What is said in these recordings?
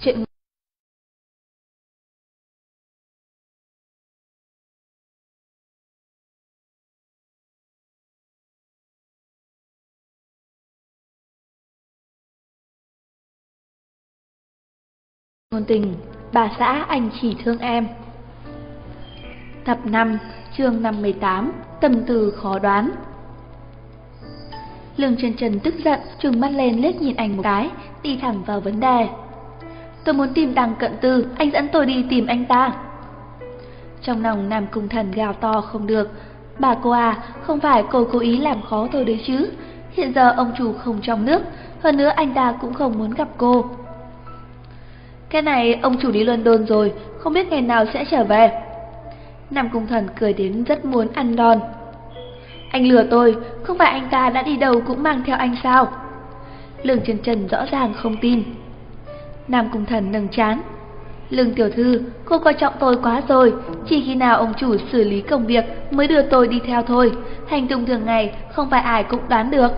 Chuyện Ngôn tình, bà xã anh chỉ thương em. Tập 5, chương 58, tâm từ khó đoán. Lương Trần Trần tức giận, trừng mắt lên liếc nhìn anh một cái, đi thẳng vào vấn đề. Tôi muốn tìm đằng cận tư, anh dẫn tôi đi tìm anh ta. Trong lòng Nam Cung Thần gào to không được. Bà cô à, không phải cô cố ý làm khó tôi đấy chứ. Hiện giờ ông chủ không trong nước, hơn nữa anh ta cũng không muốn gặp cô. Cái này ông chủ đi London rồi, không biết ngày nào sẽ trở về. Nam Cung Thần cười đến rất muốn ăn đòn. Anh lừa tôi, không phải anh ta đã đi đâu cũng mang theo anh sao? Lương Trần Trần rõ ràng không tin. Nam Cung Thần nâng chán. Lương Tiểu Thư, cô coi trọng tôi quá rồi, chỉ khi nào ông chủ xử lý công việc mới đưa tôi đi theo thôi. Hành tung thường ngày không phải ai cũng đoán được.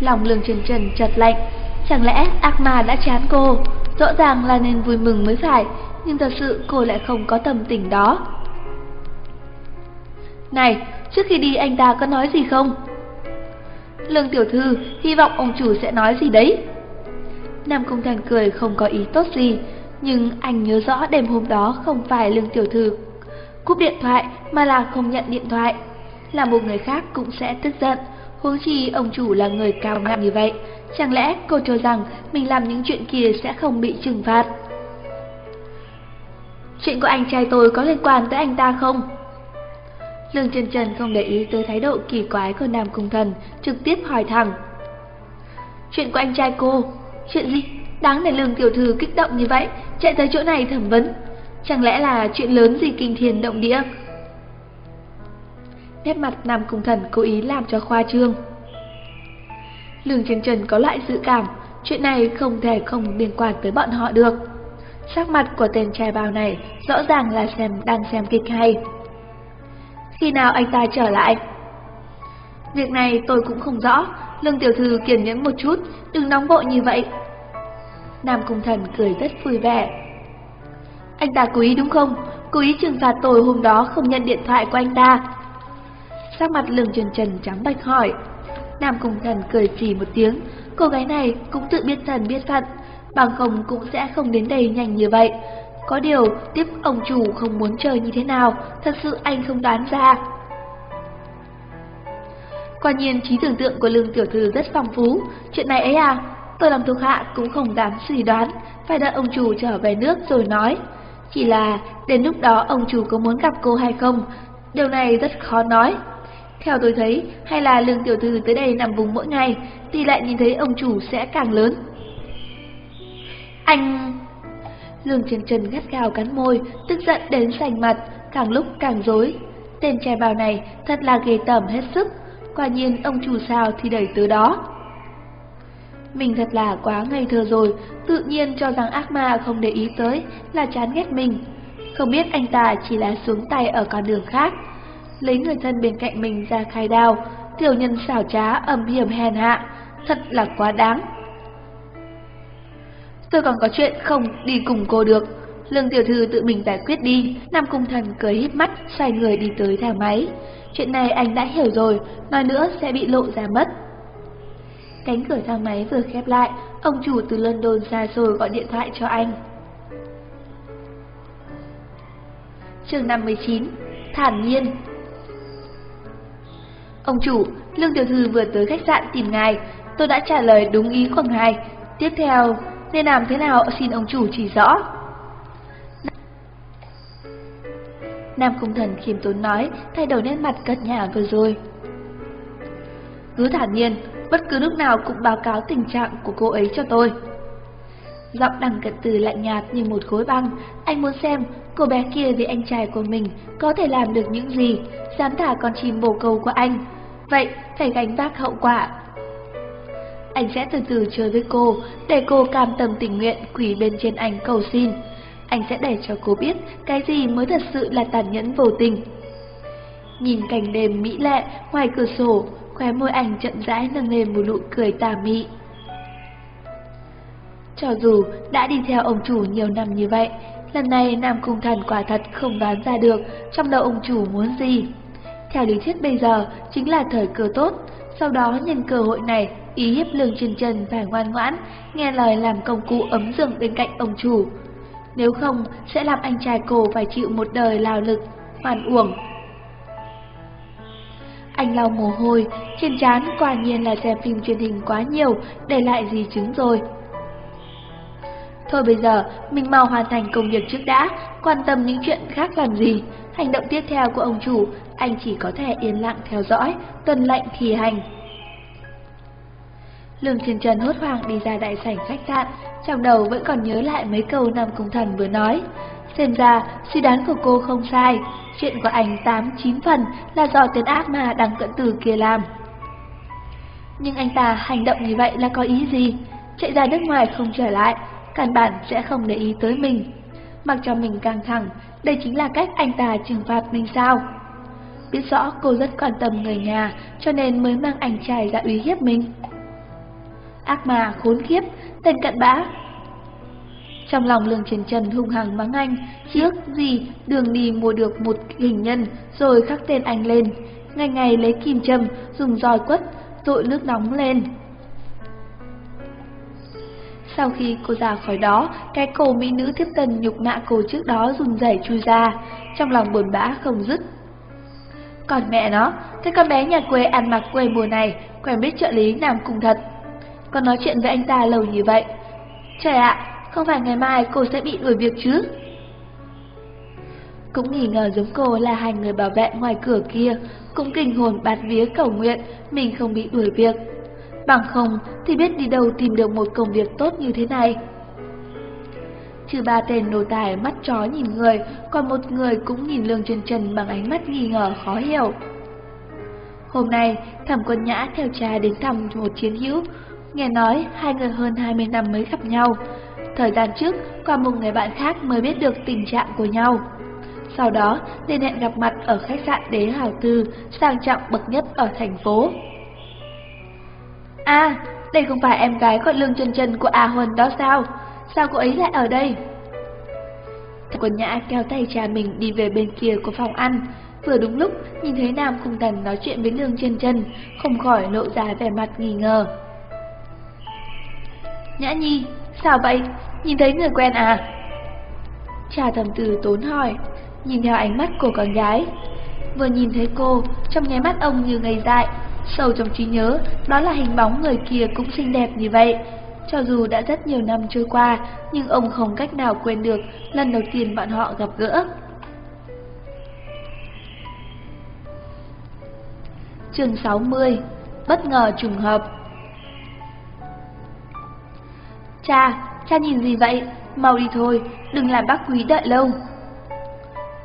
Lòng Lương Trần Trần chật lạnh, chẳng lẽ ác ma đã chán cô? Rõ ràng là nên vui mừng mới phải, nhưng thật sự cô lại không có tâm tình đó. Này, trước khi đi anh ta có nói gì không? Lương tiểu thư, hy vọng ông chủ sẽ nói gì đấy. Nam Cung Thần cười không có ý tốt gì, nhưng anh nhớ rõ đêm hôm đó không phải Lương tiểu thư cúp điện thoại mà là không nhận điện thoại. Là một người khác cũng sẽ tức giận, huống chi ông chủ là người cao ngạo như vậy, chẳng lẽ cô cho rằng mình làm những chuyện kia sẽ không bị trừng phạt? Chuyện của anh trai tôi có liên quan tới anh ta không? Lương Trần Trần không để ý tới thái độ kỳ quái của Nam Cung Thần, trực tiếp hỏi thẳng. Chuyện của anh trai cô, chuyện gì? Đáng để Lương Tiểu Thư kích động như vậy, chạy tới chỗ này thẩm vấn. Chẳng lẽ là chuyện lớn gì kinh thiên động địa? Nét mặt Nam Cung Thần cố ý làm cho khoa trương. Lương Trần Trần có loại dự cảm, chuyện này không thể không liên quan tới bọn họ được. Sắc mặt của tên trai bao này rõ ràng là xem đang xem kịch hay. Khi nào anh ta trở lại? Việc này tôi cũng không rõ, Lương Tiểu Thư kiên nhẫn một chút, đừng nóng vội như vậy. Nam Cung Thần cười rất vui vẻ. Anh ta cố ý đúng không? Cố ý trừng phạt tôi hôm đó không nhận điện thoại của anh ta. Sắc mặt Lương Trần Trần trắng bạch hỏi. Nam Cung Thần cười chỉ một tiếng, cô gái này cũng tự biết thần biết phận, bằng không cũng sẽ không đến đây nhanh như vậy. Có điều, tiếp ông chủ không muốn chơi như thế nào, thật sự anh không đoán ra. Quả nhiên trí tưởng tượng của lương tiểu thư rất phong phú, chuyện này ấy à, tôi làm thuộc hạ cũng không dám suy đoán, phải đợi ông chủ trở về nước rồi nói. Chỉ là đến lúc đó ông chủ có muốn gặp cô hay không, điều này rất khó nói. Theo tôi thấy, hay là lương tiểu thư tới đây nằm vùng mỗi ngày, thì lại nhìn thấy ông chủ sẽ càng lớn. Anh... Lương Trần Trần gắt gào cắn môi, tức giận đến sành mặt, càng lúc càng rối. Tên trai bào này thật là ghê tởm hết sức, quả nhiên ông chủ sao thì đẩy từ đó. Mình thật là quá ngây thơ rồi, tự nhiên cho rằng ác ma không để ý tới là chán ghét mình. Không biết anh ta chỉ là xuống tay ở con đường khác. Lấy người thân bên cạnh mình ra khai đao, tiểu nhân xảo trá âm hiểm hèn hạ, thật là quá đáng. Tôi còn có chuyện không đi cùng cô được. Lương tiểu thư tự mình giải quyết đi. Nam cung thần cười híp mắt, xoay người đi tới thang máy. Chuyện này anh đã hiểu rồi, nói nữa sẽ bị lộ ra mất. Cánh cửa thang máy vừa khép lại, ông chủ từ London xa xôi gọi điện thoại cho anh. chương 59 Thản nhiên Ông chủ, Lương Tiểu Thư vừa tới khách sạn tìm ngài, tôi đã trả lời đúng ý của ngài. Tiếp theo, nên làm thế nào xin ông chủ chỉ rõ. Nam Cung Thần khiêm tốn nói, thay đổi nét mặt cất nhà vừa rồi. Cứ thản nhiên, bất cứ lúc nào cũng báo cáo tình trạng của cô ấy cho tôi. Giọng đằng cận từ lạnh nhạt như một khối băng, anh muốn xem cô bé kia vì anh trai của mình có thể làm được những gì, dám thả con chim bồ câu của anh. Vậy, phải gánh vác hậu quả anh sẽ từ từ chơi với cô, để cô cam tâm tình nguyện quỳ bên trên anh cầu xin. Anh sẽ để cho cô biết cái gì mới thật sự là tàn nhẫn vô tình. Nhìn cảnh đêm mỹ lệ ngoài cửa sổ, khóe môi anh chậm rãi nâng lên một nụ cười tà mị. Cho dù đã đi theo ông chủ nhiều năm như vậy, lần này Nam Cung Thần quả thật không đoán ra được trong đầu ông chủ muốn gì. Theo lý thuyết bây giờ chính là thời cơ tốt, sau đó nhân cơ hội này ý hiếp lương chân chân phải ngoan ngoãn, nghe lời làm công cụ ấm giường bên cạnh ông chủ. Nếu không, sẽ làm anh trai cô phải chịu một đời lao lực, hoàn uổng. Anh lau mồ hôi, trên trán quả nhiên là xem phim truyền hình quá nhiều, để lại gì chứng rồi. Thôi bây giờ, mình mau hoàn thành công việc trước đã, quan tâm những chuyện khác làm gì. Hành động tiếp theo của ông chủ, anh chỉ có thể yên lặng theo dõi, tuân lệnh thi hành. Lương Thiên Trần hốt hoảng đi ra đại sảnh khách sạn, trong đầu vẫn còn nhớ lại mấy câu Nam Cung Thần vừa nói. Xem ra, suy đoán của cô không sai, chuyện của anh 8-9 phần là do tên ác mà đằng cận tử kia làm. Nhưng anh ta hành động như vậy là có ý gì? Chạy ra nước ngoài không trở lại, căn bản sẽ không để ý tới mình. Mặc cho mình căng thẳng, đây chính là cách anh ta trừng phạt mình sao? Biết rõ cô rất quan tâm người nhà, cho nên mới mang anh trai ra uy hiếp mình. Ác mà khốn kiếp, tên cận bã. Trong lòng lương trần trần hung hăng mắng anh, trước gì đường đi mua được một hình nhân rồi khắc tên anh lên. Ngày ngày lấy kim châm, dùng roi quất, tội nước nóng lên. Sau khi cô ra khỏi đó, cái cổ mỹ nữ tiếp tân nhục mạ cô trước đó run rẩy chui ra, trong lòng buồn bã không dứt. Còn mẹ nó, cái con bé nhà quê ăn mặc quê mùa này, quen biết trợ lý làm cùng thật. Còn nói chuyện với anh ta lâu như vậy. Trời ạ, không phải ngày mai cô sẽ bị đuổi việc chứ? Cũng nghi ngờ giống cô là hai người bảo vệ ngoài cửa kia, cũng kinh hồn bạt vía cầu nguyện mình không bị đuổi việc. Bằng không thì biết đi đâu tìm được một công việc tốt như thế này. Trừ ba tên nô tài mắt chó nhìn người, còn một người cũng nhìn Lương Trần Trần bằng ánh mắt nghi ngờ khó hiểu. Hôm nay, Thẩm Quân Nhã theo cha đến thăm một chiến hữu, nghe nói hai người hơn 20 năm mới gặp nhau. Thời gian trước, qua một người bạn khác mới biết được tình trạng của nhau. Sau đó, liên hẹn gặp mặt ở khách sạn Đế Hào Tư, sang trọng bậc nhất ở thành phố. À, đây không phải em gái gọi lương chân chân của A Huân đó sao? Sao cô ấy lại ở đây? Quân nhã kéo tay cha mình đi về bên kia của phòng ăn. Vừa đúng lúc nhìn thấy Nam Cung Thần nói chuyện với Lương chân chân, không khỏi lộ ra vẻ mặt nghi ngờ. Nhã Nhi, sao vậy? Nhìn thấy người quen à? Cha thầm từ tốn hỏi, nhìn theo ánh mắt của con gái. Vừa nhìn thấy cô, trong nháy mắt ông như ngây dại, Sâu trong trí nhớ, đó là hình bóng người kia cũng xinh đẹp như vậy. Cho dù đã rất nhiều năm trôi qua, nhưng ông không cách nào quên được lần đầu tiên bọn họ gặp gỡ. Chương 60 Bất ngờ trùng hợp Cha, cha nhìn gì vậy? Mau đi thôi, đừng làm bác quý đợi lâu.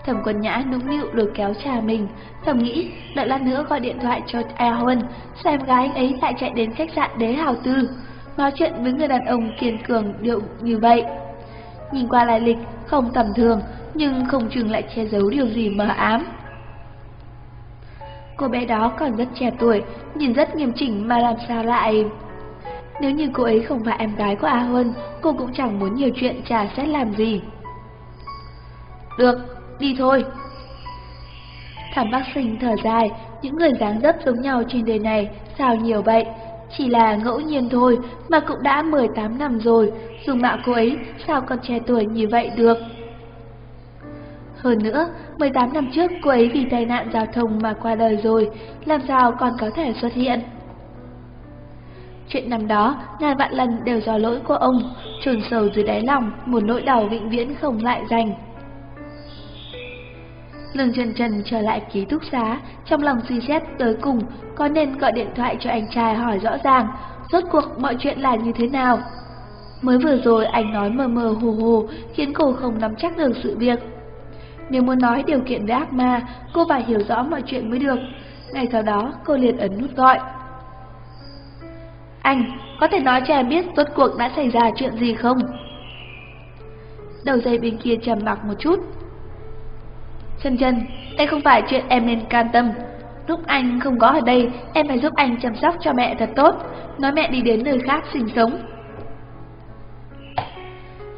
Thẩm Quân Nhã nũng nịu lôi kéo trà mình, thẩm nghĩ đợi lát nữa gọi điện thoại cho A Huân, xem gái anh ấy lại chạy đến khách sạn Đế Hào Tư, nói chuyện với người đàn ông kiên cường điệu như vậy. Nhìn qua lại lịch không tầm thường, nhưng không chừng lại che giấu điều gì mờ ám. Cô bé đó còn rất trẻ tuổi, nhìn rất nghiêm chỉnh mà làm sao lại... Nếu như cô ấy không phải em gái của A Huân, cô cũng chẳng muốn nhiều chuyện trà xét làm gì. Được, đi thôi. Thảm bác sinh thở dài, những người dáng dấp giống nhau trên đời này sao nhiều vậy? Chỉ là ngẫu nhiên thôi mà cũng đã 18 năm rồi, dùng mạo cô ấy sao còn trẻ tuổi như vậy được? Hơn nữa, 18 năm trước cô ấy vì tai nạn giao thông mà qua đời rồi, làm sao còn có thể xuất hiện? Chuyện năm đó, ngàn vạn lần đều do lỗi của ông, trồn sầu dưới đáy lòng, một nỗi đau vĩnh viễn không lại dành. Lương Trần Trần trở lại ký túc xá, trong lòng suy xét tới cùng có nên gọi điện thoại cho anh trai hỏi rõ ràng, rốt cuộc mọi chuyện là như thế nào. Mới vừa rồi anh nói mờ mờ hồ hồ khiến cô không nắm chắc được sự việc. Nếu muốn nói điều kiện với ác ma, cô phải hiểu rõ mọi chuyện mới được. ngày sau đó, cô liền ấn nút gọi. Anh, có thể nói cho em biết rốt cuộc đã xảy ra chuyện gì không? Đầu dây bên kia trầm mặc một chút, Chân chân, đây không phải chuyện em nên can tâm. Lúc anh không có ở đây, em phải giúp anh chăm sóc cho mẹ thật tốt, nói mẹ đi đến nơi khác sinh sống.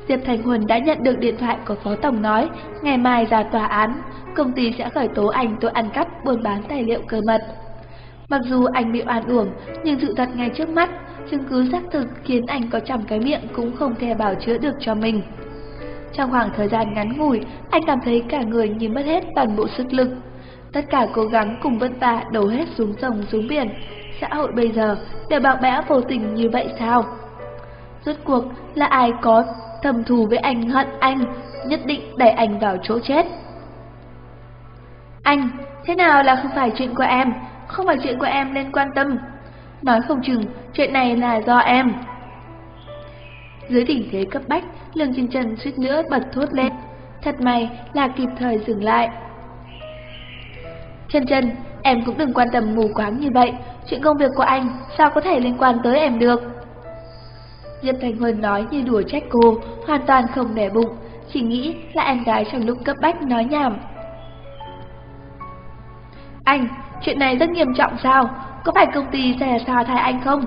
Diệp Thành Huân đã nhận được điện thoại của Phó Tổng nói, ngày mai ra tòa án, công ty sẽ khởi tố anh tội ăn cắp buôn bán tài liệu cơ mật. Mặc dù anh bị oan uổng, nhưng sự thật ngay trước mắt, chứng cứ xác thực khiến anh có chầm cái miệng cũng không thể bảo chữa được cho mình. Trong khoảng thời gian ngắn ngủi, anh cảm thấy cả người như mất hết toàn bộ sức lực. Tất cả cố gắng cùng vất vả đổ hết xuống sông xuống biển. Xã hội bây giờ đều bạc bẽ vô tình như vậy sao? Rốt cuộc là ai có thầm thù với anh hận anh, nhất định đẩy anh vào chỗ chết. Anh, thế nào là không phải chuyện của em, không phải chuyện của em nên quan tâm. Nói không chừng chuyện này là do em. Dưới tình thế cấp bách, Lương Chân trần suýt nữa bật thốt lên. Thật may là kịp thời dừng lại. trần trần em cũng đừng quan tâm mù quáng như vậy, chuyện công việc của anh sao có thể liên quan tới em được. Diệp Thành Huân nói như đùa trách cô, hoàn toàn không để bụng, chỉ nghĩ là em gái trong lúc cấp bách nói nhảm. Anh, chuyện này rất nghiêm trọng sao? Có phải công ty sẽ sa thải anh không?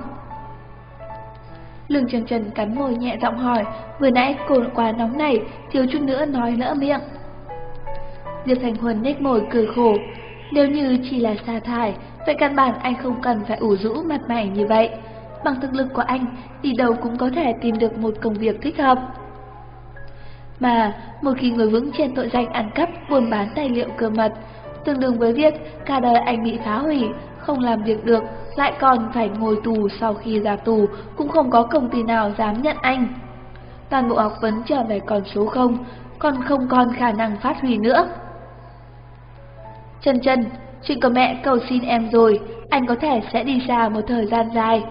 Lương Trần Trần cắn môi nhẹ giọng hỏi, vừa nãy cô quá nóng này, thiếu chút nữa nói lỡ miệng. Diệp Thành Huân nhếch môi cười khổ, nếu như chỉ là sa thải, vậy căn bản anh không cần phải ủ rũ mặt mày như vậy. Bằng thực lực của anh, đi đâu cũng có thể tìm được một công việc thích hợp. Mà, một khi ngồi vững trên tội danh ăn cắp buôn bán tài liệu cơ mật, tương đương với việc cả đời anh bị phá hủy, không làm việc được, lại còn phải ngồi tù sau khi ra tù, cũng không có công ty nào dám nhận anh. Toàn bộ học vấn trở về còn số không, còn không còn khả năng phát huy nữa. Chân chân, chuyện của mẹ cầu xin em rồi, anh có thể sẽ đi xa một thời gian dài.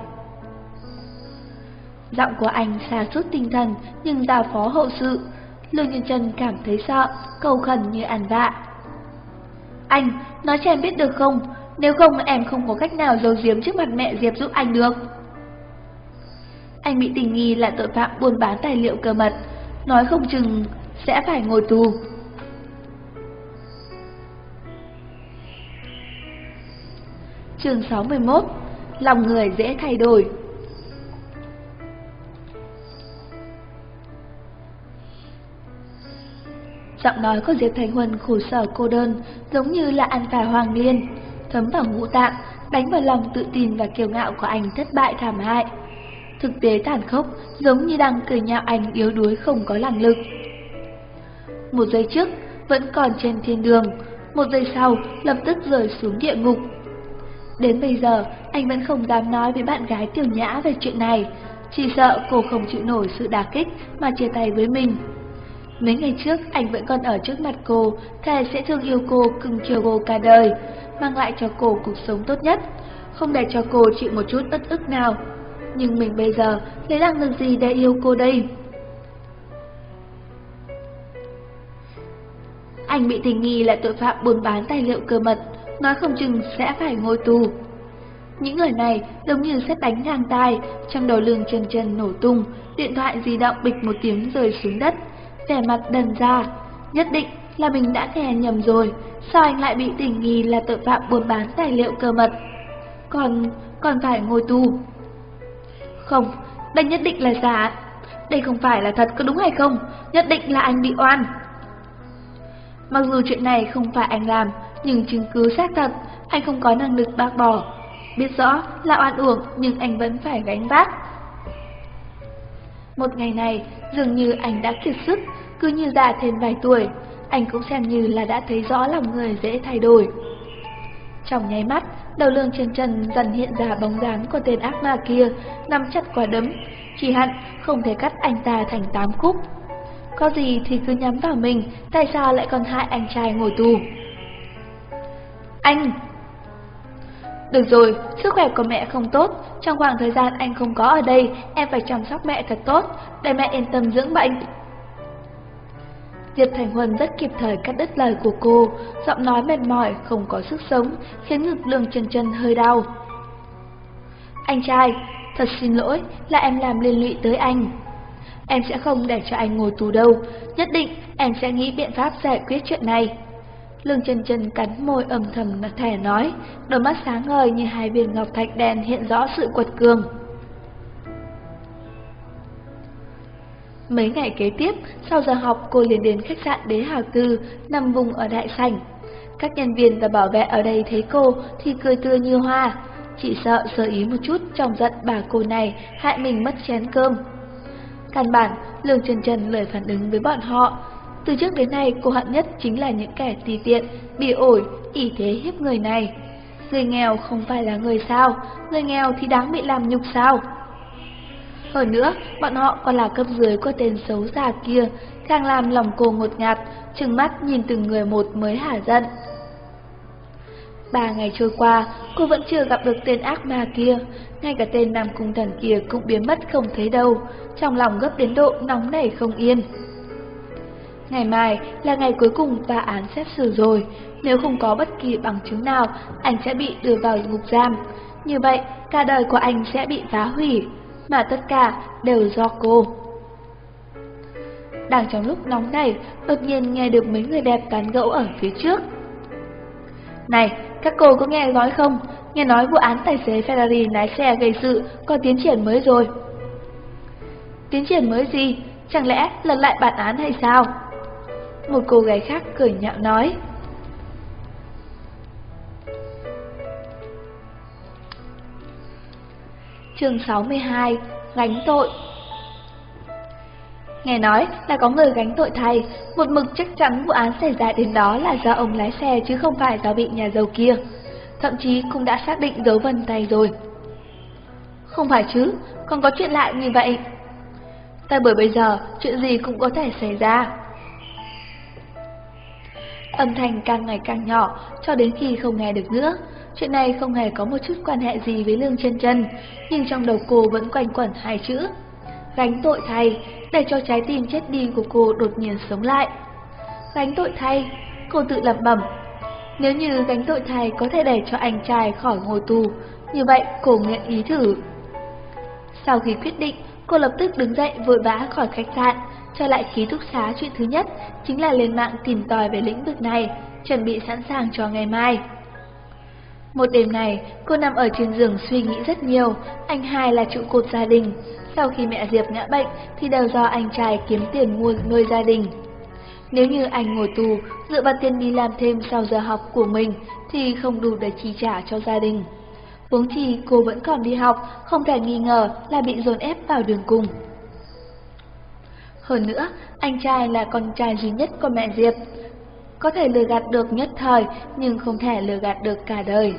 Giọng của anh xa suốt tinh thần nhưng giao phó hậu sự. Lương Nhân Trần cảm thấy sợ, cầu khẩn như ăn vạ. Anh, nói cho em biết được không? Nếu không em không có cách nào giấu giếm trước mặt mẹ Diệp giúp anh được. Anh bị tình nghi là tội phạm buôn bán tài liệu cơ mật, nói không chừng sẽ phải ngồi tù. Chương 61 Lòng người dễ thay đổi Giọng nói của Diệp Thành Huân khổ sở cô đơn, giống như là ăn phải hoàng liên, thấm vào ngũ tạng, đánh vào lòng tự tin và kiêu ngạo của anh thất bại thảm hại. Thực tế tàn khốc, giống như đang cười nhạo anh yếu đuối không có năng lực. Một giây trước, vẫn còn trên thiên đường, một giây sau, lập tức rời xuống địa ngục. Đến bây giờ, anh vẫn không dám nói với bạn gái tiểu nhã về chuyện này, chỉ sợ cô không chịu nổi sự đả kích mà chia tay với mình. Mấy ngày trước anh vẫn còn ở trước mặt cô, thề sẽ thương yêu cô, cưng chiều cô cả đời, mang lại cho cô cuộc sống tốt nhất, không để cho cô chịu một chút ất ức nào. Nhưng mình bây giờ lấy năng lực gì để yêu cô đây? Anh bị tình nghi là tội phạm buôn bán tài liệu cơ mật, nói không chừng sẽ phải ngồi tù. Những người này giống như xét đánh ngang tai, trong đầu lương chân chân nổ tung, điện thoại di động bịch một tiếng rơi xuống đất vẻ mặt đần ra. Nhất định là mình đã nghe nhầm rồi, sao anh lại bị tình nghi là tội phạm buôn bán tài liệu cơ mật? Còn, còn phải ngồi tù. Không, đây nhất định là giả. Đây không phải là thật có đúng hay không? Nhất định là anh bị oan. Mặc dù chuyện này không phải anh làm, nhưng chứng cứ xác thật, anh không có năng lực bác bỏ. Biết rõ là oan uổng nhưng anh vẫn phải gánh vác. Một ngày này, dường như anh đã kiệt sức, cứ như già thêm vài tuổi, anh cũng xem như là đã thấy rõ lòng người dễ thay đổi. Trong nháy mắt, đầu lương trên chân dần hiện ra bóng dáng của tên ác ma kia, nắm chặt quả đấm, chỉ hận không thể cắt anh ta thành tám khúc. Có gì thì cứ nhắm vào mình, tại sao lại còn hại anh trai ngồi tù? Anh! Được rồi, sức khỏe của mẹ không tốt, trong khoảng thời gian anh không có ở đây, em phải chăm sóc mẹ thật tốt, để mẹ yên tâm dưỡng bệnh. Diệp Thành Huân rất kịp thời cắt đứt lời của cô, giọng nói mệt mỏi, không có sức sống, khiến ngực lương chân chân hơi đau. Anh trai, thật xin lỗi là em làm liên lụy tới anh. Em sẽ không để cho anh ngồi tù đâu, nhất định em sẽ nghĩ biện pháp giải quyết chuyện này. Lương chân chân cắn môi âm thầm thẻ nói, đôi mắt sáng ngời như hai viên ngọc thạch đen hiện rõ sự quật cường. Mấy ngày kế tiếp, sau giờ học cô liền đến khách sạn Đế Hà Cư, nằm vùng ở đại sảnh. Các nhân viên và bảo vệ ở đây thấy cô thì cười tươi như hoa, chỉ sợ sơ ý một chút trong giận bà cô này hại mình mất chén cơm. Căn bản, Lương Trần Trần lời phản ứng với bọn họ. Từ trước đến nay cô hận nhất chính là những kẻ tùy tiện, bị ổi, ỷ thế hiếp người này. Người nghèo không phải là người sao, người nghèo thì đáng bị làm nhục sao. Hơn nữa, bọn họ còn là cấp dưới của tên xấu xa kia, càng làm lòng cô ngột ngạt, trừng mắt nhìn từng người một mới hả giận. Ba ngày trôi qua, cô vẫn chưa gặp được tên ác ma kia, ngay cả tên Nam Cung Thần kia cũng biến mất không thấy đâu, trong lòng gấp đến độ nóng nảy không yên. Ngày mai là ngày cuối cùng và án xét xử rồi, nếu không có bất kỳ bằng chứng nào, anh sẽ bị đưa vào ngục giam. Như vậy, cả đời của anh sẽ bị phá hủy, mà tất cả đều do cô. Đang trong lúc nóng này, đột nhiên nghe được mấy người đẹp tán gẫu ở phía trước. Này, các cô có nghe nói không? Nghe nói vụ án tài xế Ferrari lái xe gây sự có tiến triển mới rồi. Tiến triển mới gì? Chẳng lẽ lật lại bản án hay sao? Một cô gái khác cười nhạo nói. Chương 62 Gánh tội Nghe nói là có người gánh tội thay, một mực chắc chắn vụ án xảy ra đến đó là do ông lái xe chứ không phải do bị nhà giàu kia. Thậm chí cũng đã xác định dấu vân tay rồi. Không phải chứ, còn có chuyện lạ như vậy. Tại bởi bây giờ, chuyện gì cũng có thể xảy ra. Âm thanh càng ngày càng nhỏ, cho đến khi không nghe được nữa. Chuyện này không hề có một chút quan hệ gì với Lương chân chân, nhưng trong đầu cô vẫn quanh quẩn hai chữ. Gánh tội thay, để cho trái tim chết đi của cô đột nhiên sống lại. Gánh tội thay, cô tự lẩm bẩm. Nếu như gánh tội thay có thể để cho anh trai khỏi ngồi tù, như vậy cô nguyện ý thử. Sau khi quyết định, cô lập tức đứng dậy vội vã khỏi khách sạn, trở lại ký túc xá chuyện thứ nhất chính là lên mạng tìm tòi về lĩnh vực này, chuẩn bị sẵn sàng cho ngày mai. Một đêm này, cô nằm ở trên giường suy nghĩ rất nhiều, anh hai là trụ cột gia đình. Sau khi mẹ Diệp ngã bệnh thì đều do anh trai kiếm tiền mua nuôi gia đình. Nếu như anh ngồi tù, dựa vào tiền đi làm thêm sau giờ học của mình thì không đủ để chi trả cho gia đình. Vốn chi cô vẫn còn đi học, không thể nghi ngờ là bị dồn ép vào đường cùng. Hơn nữa, anh trai là con trai duy nhất của mẹ Diệp, có thể lừa gạt được nhất thời nhưng không thể lừa gạt được cả đời.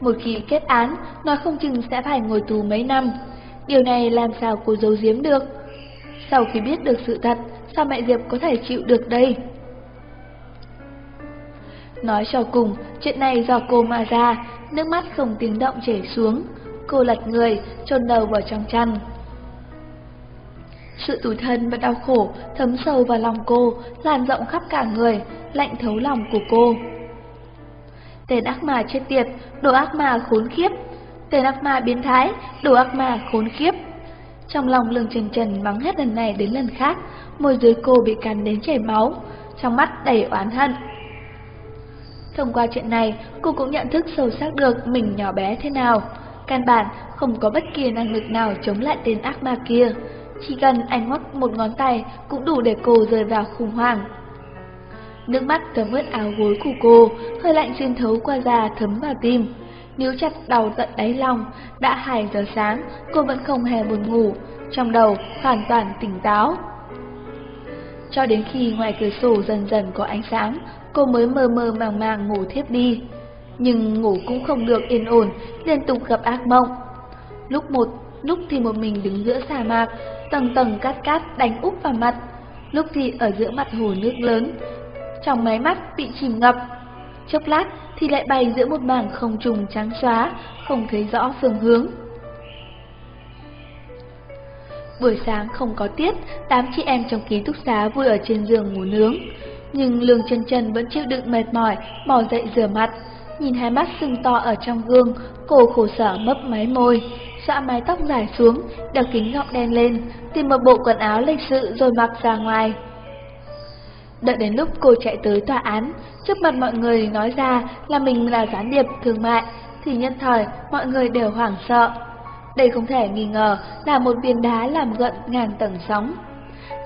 Một khi kết án, nó không chừng sẽ phải ngồi tù mấy năm. Điều này làm sao cô giấu giếm được? Sau khi biết được sự thật, sao mẹ Diệp có thể chịu được đây? Nói cho cùng, chuyện này do cô mà ra, nước mắt không tiếng động chảy xuống. Cô lật người, chôn đầu vào trong chăn. Sự tủi thân và đau khổ thấm sâu vào lòng cô, lan rộng khắp cả người, lạnh thấu lòng của cô. Tên ác ma chết tiệt, đồ ác ma khốn khiếp. Tên ác ma biến thái, đồ ác ma khốn khiếp. Trong lòng lương trần trần mắng hết lần này đến lần khác, môi dưới cô bị cắn đến chảy máu, trong mắt đầy oán hận. Thông qua chuyện này, cô cũng nhận thức sâu sắc được mình nhỏ bé thế nào. Căn bản không có bất kỳ năng lực nào chống lại tên ác ma kia. Chỉ cần anh ngoắc một ngón tay cũng đủ để cô rơi vào khủng hoảng. Nước mắt thấm ướt áo gối của cô, hơi lạnh xuyên thấu qua da thấm vào tim. Níu chặt đầu tận đáy lòng, đã 2 giờ sáng, cô vẫn không hề buồn ngủ, trong đầu hoàn toàn tỉnh táo. Cho đến khi ngoài cửa sổ dần dần có ánh sáng, cô mới mơ mơ màng màng ngủ thiếp đi. Nhưng ngủ cũng không được yên ổn, liên tục gặp ác mộng. Lúc một, lúc thì một mình đứng giữa sa mạc, tầng tầng cát cát đánh úp vào mặt. Lúc thì ở giữa mặt hồ nước lớn, trong máy mắt bị chìm ngập. Chốc lát thì lại bay giữa một mảng không trùng trắng xóa, không thấy rõ phương hướng. Buổi sáng không có tiết, tám chị em trong ký túc xá vui ở trên giường ngủ nướng. Nhưng Lương chân chân vẫn chịu đựng mệt mỏi, mò dậy rửa mặt. Nhìn hai mắt sưng to ở trong gương, cô khổ sở mấp máy môi, xõa mái tóc dài xuống, đeo kính gọng đen lên, tìm một bộ quần áo lịch sự rồi mặc ra ngoài. Đợi đến lúc cô chạy tới tòa án, trước mặt mọi người nói ra là mình là gián điệp thương mại, thì nhân thời mọi người đều hoảng sợ. Đây không thể nghi ngờ là một viên đá làm gợn ngàn tầng sóng.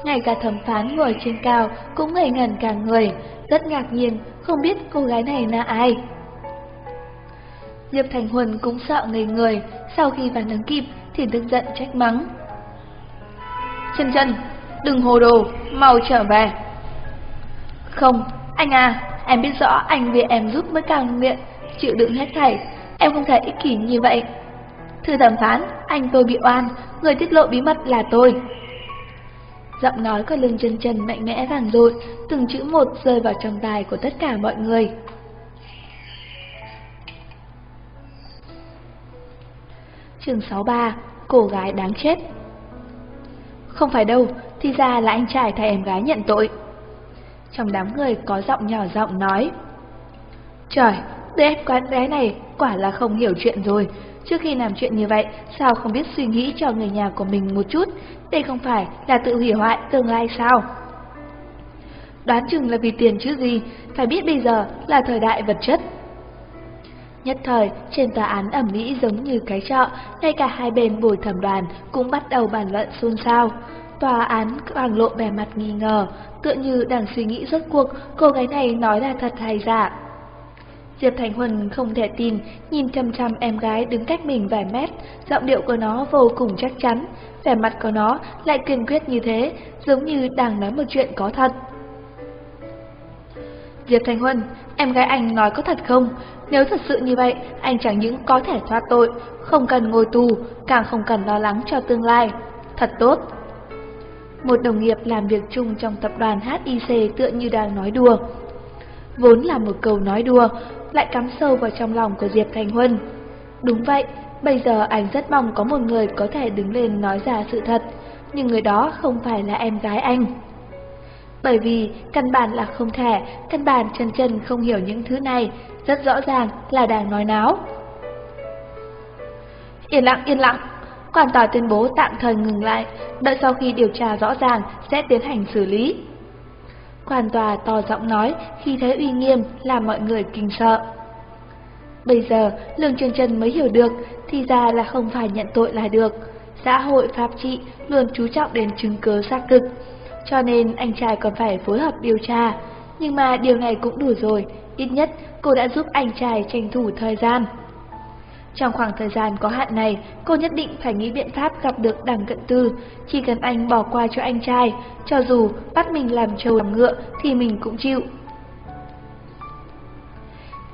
Ngay cả thẩm phán ngồi trên cao cũng ngây ngẩn cả người, rất ngạc nhiên, không biết cô gái này là ai. Diệp Thành Huân cũng sợ ngây người, sau khi phản ứng kịp thì tức giận trách mắng. Chân chân, đừng hồ đồ, mau trở về. Không, anh à, em biết rõ anh vì em giúp mới càng miệng, chịu đựng hết thảy, em không thể ích kỷ như vậy. Thưa thẩm phán, anh tôi bị oan, người tiết lộ bí mật là tôi. Giọng nói của lưng chân chân mạnh mẽ vàng dội, từng chữ một rơi vào trong tai của tất cả mọi người. Chương 63 Cô gái đáng chết Không phải đâu, thì ra là anh trai thay em gái nhận tội. Trong đám người có giọng nhỏ giọng nói Trời, đứa em quán gái này quả là không hiểu chuyện rồi. Trước khi làm chuyện như vậy, sao không biết suy nghĩ cho người nhà của mình một chút? Đây không phải là tự hủy hoại tương lai sao? Đoán chừng là vì tiền chứ gì, phải biết bây giờ là thời đại vật chất. Nhất thời, trên tòa án ẩm mỹ giống như cái trọ, ngay cả hai bên bồi thẩm đoàn cũng bắt đầu bàn luận xôn xao. Tòa án càng lộ vẻ mặt nghi ngờ, tựa như đang suy nghĩ rốt cuộc cô gái này nói là thật hay giả. Diệp Thành Huân không thể tin, nhìn chăm chăm em gái đứng cách mình vài mét, giọng điệu của nó vô cùng chắc chắn, vẻ mặt của nó lại kiên quyết như thế, giống như đang nói một chuyện có thật. Diệp Thành Huân, em gái anh nói có thật không? Nếu thật sự như vậy, anh chẳng những có thể thoát tội, không cần ngồi tù, càng không cần lo lắng cho tương lai. Thật tốt. Một đồng nghiệp làm việc chung trong tập đoàn HIC tựa như đang nói đùa. Vốn là một câu nói đùa, lại cắm sâu vào trong lòng của Diệp Thành Huân. Đúng vậy, bây giờ anh rất mong có một người có thể đứng lên nói ra sự thật, nhưng người đó không phải là em gái anh. Bởi vì căn bản là không thể, căn bản chân chân không hiểu những thứ này, rất rõ ràng là đang nói náo. Yên lặng, yên lặng, quan tòa tuyên bố tạm thời ngừng lại, đợi sau khi điều tra rõ ràng sẽ tiến hành xử lý. Quan tòa to giọng nói khi thấy uy nghiêm làm mọi người kinh sợ. Bây giờ, Lương trần trần mới hiểu được, thì ra là không phải nhận tội là được. Xã hội pháp trị luôn chú trọng đến chứng cứ xác thực, cho nên anh trai còn phải phối hợp điều tra. Nhưng mà điều này cũng đủ rồi, ít nhất cô đã giúp anh trai tranh thủ thời gian. Trong khoảng thời gian có hạn này, cô nhất định phải nghĩ biện pháp gặp được đằng cận tư, chỉ cần anh bỏ qua cho anh trai, cho dù bắt mình làm trâu làm ngựa thì mình cũng chịu.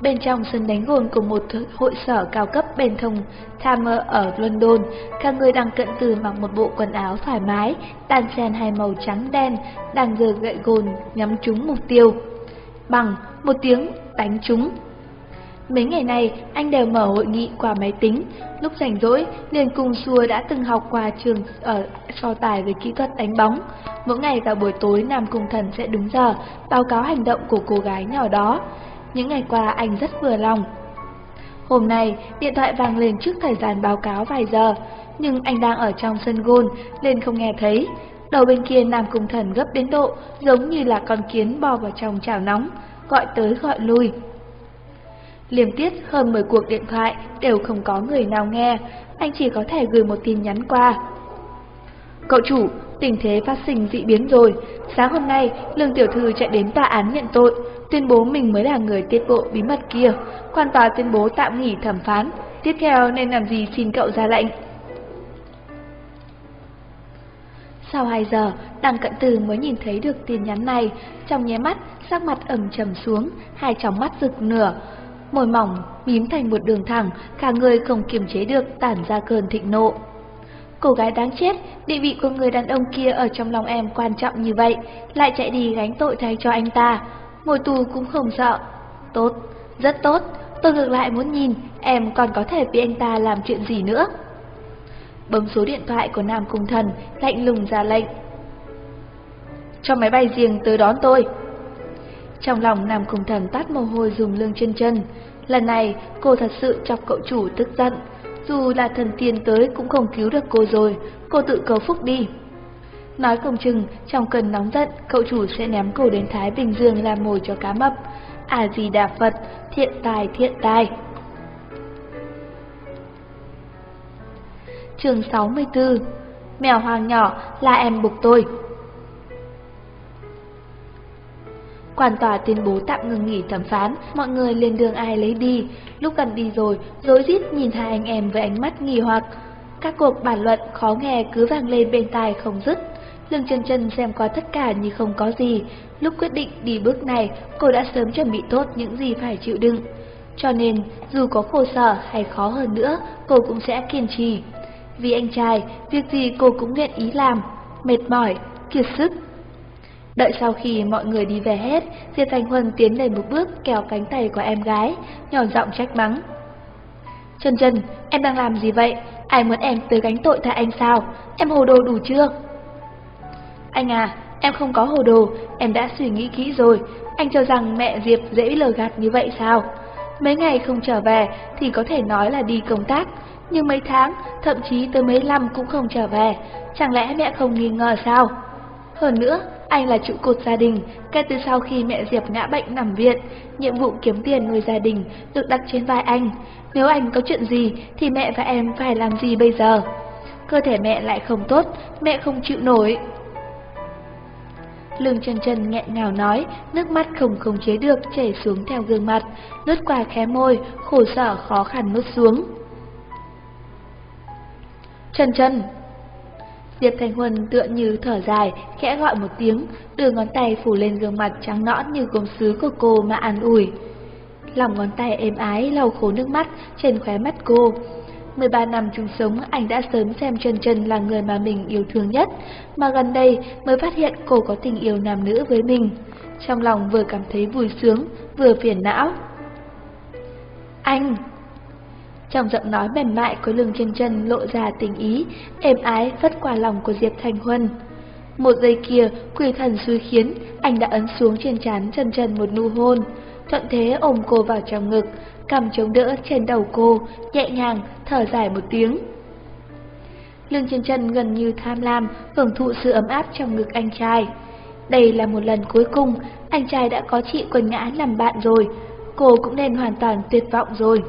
Bên trong sân đánh gôn của một hội sở cao cấp bên thông Thamer ở London, các người đang cận từ mặc một bộ quần áo thoải mái, đan xen hai màu trắng đen, đang giơ gậy gôn nhắm trúng mục tiêu. Bằng một tiếng đánh trúng. Mấy ngày nay anh đều mở hội nghị qua máy tính. Lúc rảnh rỗi, liền cùng xua đã từng học qua trường ở so tài về kỹ thuật đánh bóng. Mỗi ngày vào buổi tối, Nam Cung Thần sẽ đúng giờ, báo cáo hành động của cô gái nhỏ đó. Những ngày qua, anh rất vừa lòng. Hôm nay, điện thoại vang lên trước thời gian báo cáo vài giờ, nhưng anh đang ở trong sân gôn, nên không nghe thấy. Đầu bên kia Nam Cung Thần gấp đến độ, giống như là con kiến bò vào trong chảo nóng, gọi tới gọi lui. Liêm tiết hơn 10 cuộc điện thoại đều không có người nào nghe, anh chỉ có thể gửi một tin nhắn qua. Cậu chủ, tình thế phát sinh dị biến rồi. Sáng hôm nay, Lương Tiểu Thư chạy đến tòa án nhận tội, tuyên bố mình mới là người tiết lộ bí mật kia. Quan tòa tuyên bố tạm nghỉ thẩm phán, tiếp theo nên làm gì xin cậu ra lệnh. Sau 2 giờ, đằng cận từ mới nhìn thấy được tin nhắn này, trong nháy mắt, sắc mặt ẩm trầm xuống, hai tròng mắt rực nửa, môi mỏng mím thành một đường thẳng, cả người không kiềm chế được tản ra cơn thịnh nộ. Cô gái đáng chết, địa vị của người đàn ông kia ở trong lòng em quan trọng như vậy, lại chạy đi gánh tội thay cho anh ta, ngồi tù cũng không sợ. Tốt, rất tốt, tôi ngược lại muốn nhìn em còn có thể bị anh ta làm chuyện gì nữa. Bấm số điện thoại của Nam Cung Thần, lạnh lùng ra lệnh. Cho máy bay riêng tới đón tôi. Trong lòng Nam Cung Thần tát mồ hôi dùng lưng chân chân. Lần này cô thật sự chọc cậu chủ tức giận. Dù là thần tiên tới cũng không cứu được cô rồi, cô tự cầu phúc đi. Nói công chừng, trong cơn nóng giận, cậu chủ sẽ ném cổ đến Thái Bình Dương làm mồi cho cá mập. À gì đà Phật, thiện tài thiện tài. Chương 64 Mèo hoàng nhỏ là em buộc tôi Quan tòa tuyên bố tạm ngừng nghỉ thẩm phán, mọi người lên đường ai lấy đi. Lúc gần đi rồi, rối rít nhìn hai anh em với ánh mắt nghi hoặc. Các cuộc bàn luận khó nghe cứ vang lên bên tai không dứt. Lương chân chân xem qua tất cả như không có gì. Lúc quyết định đi bước này, cô đã sớm chuẩn bị tốt những gì phải chịu đựng. Cho nên, dù có khổ sở hay khó hơn nữa, cô cũng sẽ kiên trì. Vì anh trai, việc gì cô cũng nguyện ý làm. Mệt mỏi, kiệt sức. Đợi sau khi mọi người đi về hết, Diệp Thành Huân tiến lên một bước kéo cánh tay của em gái, nhỏ giọng trách mắng. Trần Trần, em đang làm gì vậy? Ai muốn em tới gánh tội thay anh sao? Em hồ đồ đủ chưa? Anh à, em không có hồ đồ, em đã suy nghĩ kỹ rồi. Anh cho rằng mẹ Diệp dễ lừa gạt như vậy sao? Mấy ngày không trở về thì có thể nói là đi công tác, nhưng mấy tháng, thậm chí tới mấy năm cũng không trở về. Chẳng lẽ mẹ không nghi ngờ sao? Hơn nữa, anh là trụ cột gia đình, kể từ sau khi mẹ Diệp ngã bệnh nằm viện, nhiệm vụ kiếm tiền nuôi gia đình được đặt trên vai anh. Nếu anh có chuyện gì thì mẹ và em phải làm gì bây giờ? Cơ thể mẹ lại không tốt, mẹ không chịu nổi. Lương chân chân nghẹn ngào nói, nước mắt không khống chế được chảy xuống theo gương mặt, lướt qua khé môi, khổ sở khó khăn nuốt xuống. Chân chân Diệp Thành Huân tựa như thở dài, khẽ gọi một tiếng, đưa ngón tay phủ lên gương mặt trắng nõn như gốm sứ của cô mà an ủi. Lòng ngón tay êm ái lau khô nước mắt trên khóe mắt cô. 13 năm chung sống, anh đã sớm xem Trần Trần là người mà mình yêu thương nhất, mà gần đây mới phát hiện cô có tình yêu nam nữ với mình. Trong lòng vừa cảm thấy vui sướng, vừa phiền não. Anh! Trong giọng nói mềm mại của lưng trần trần lộ ra tình ý, êm ái phất qua lòng của Diệp Thành Huân. Một giây kia, quỷ thần xui khiến, anh đã ấn xuống trên trán trần trần một nụ hôn. Thuận thế ôm cô vào trong ngực, cầm chống đỡ trên đầu cô, nhẹ nhàng, thở dài một tiếng. Lương chân chân gần như tham lam, hưởng thụ sự ấm áp trong ngực anh trai. Đây là một lần cuối cùng, anh trai đã có chị Quỳnh Ngã làm bạn rồi, cô cũng nên hoàn toàn tuyệt vọng rồi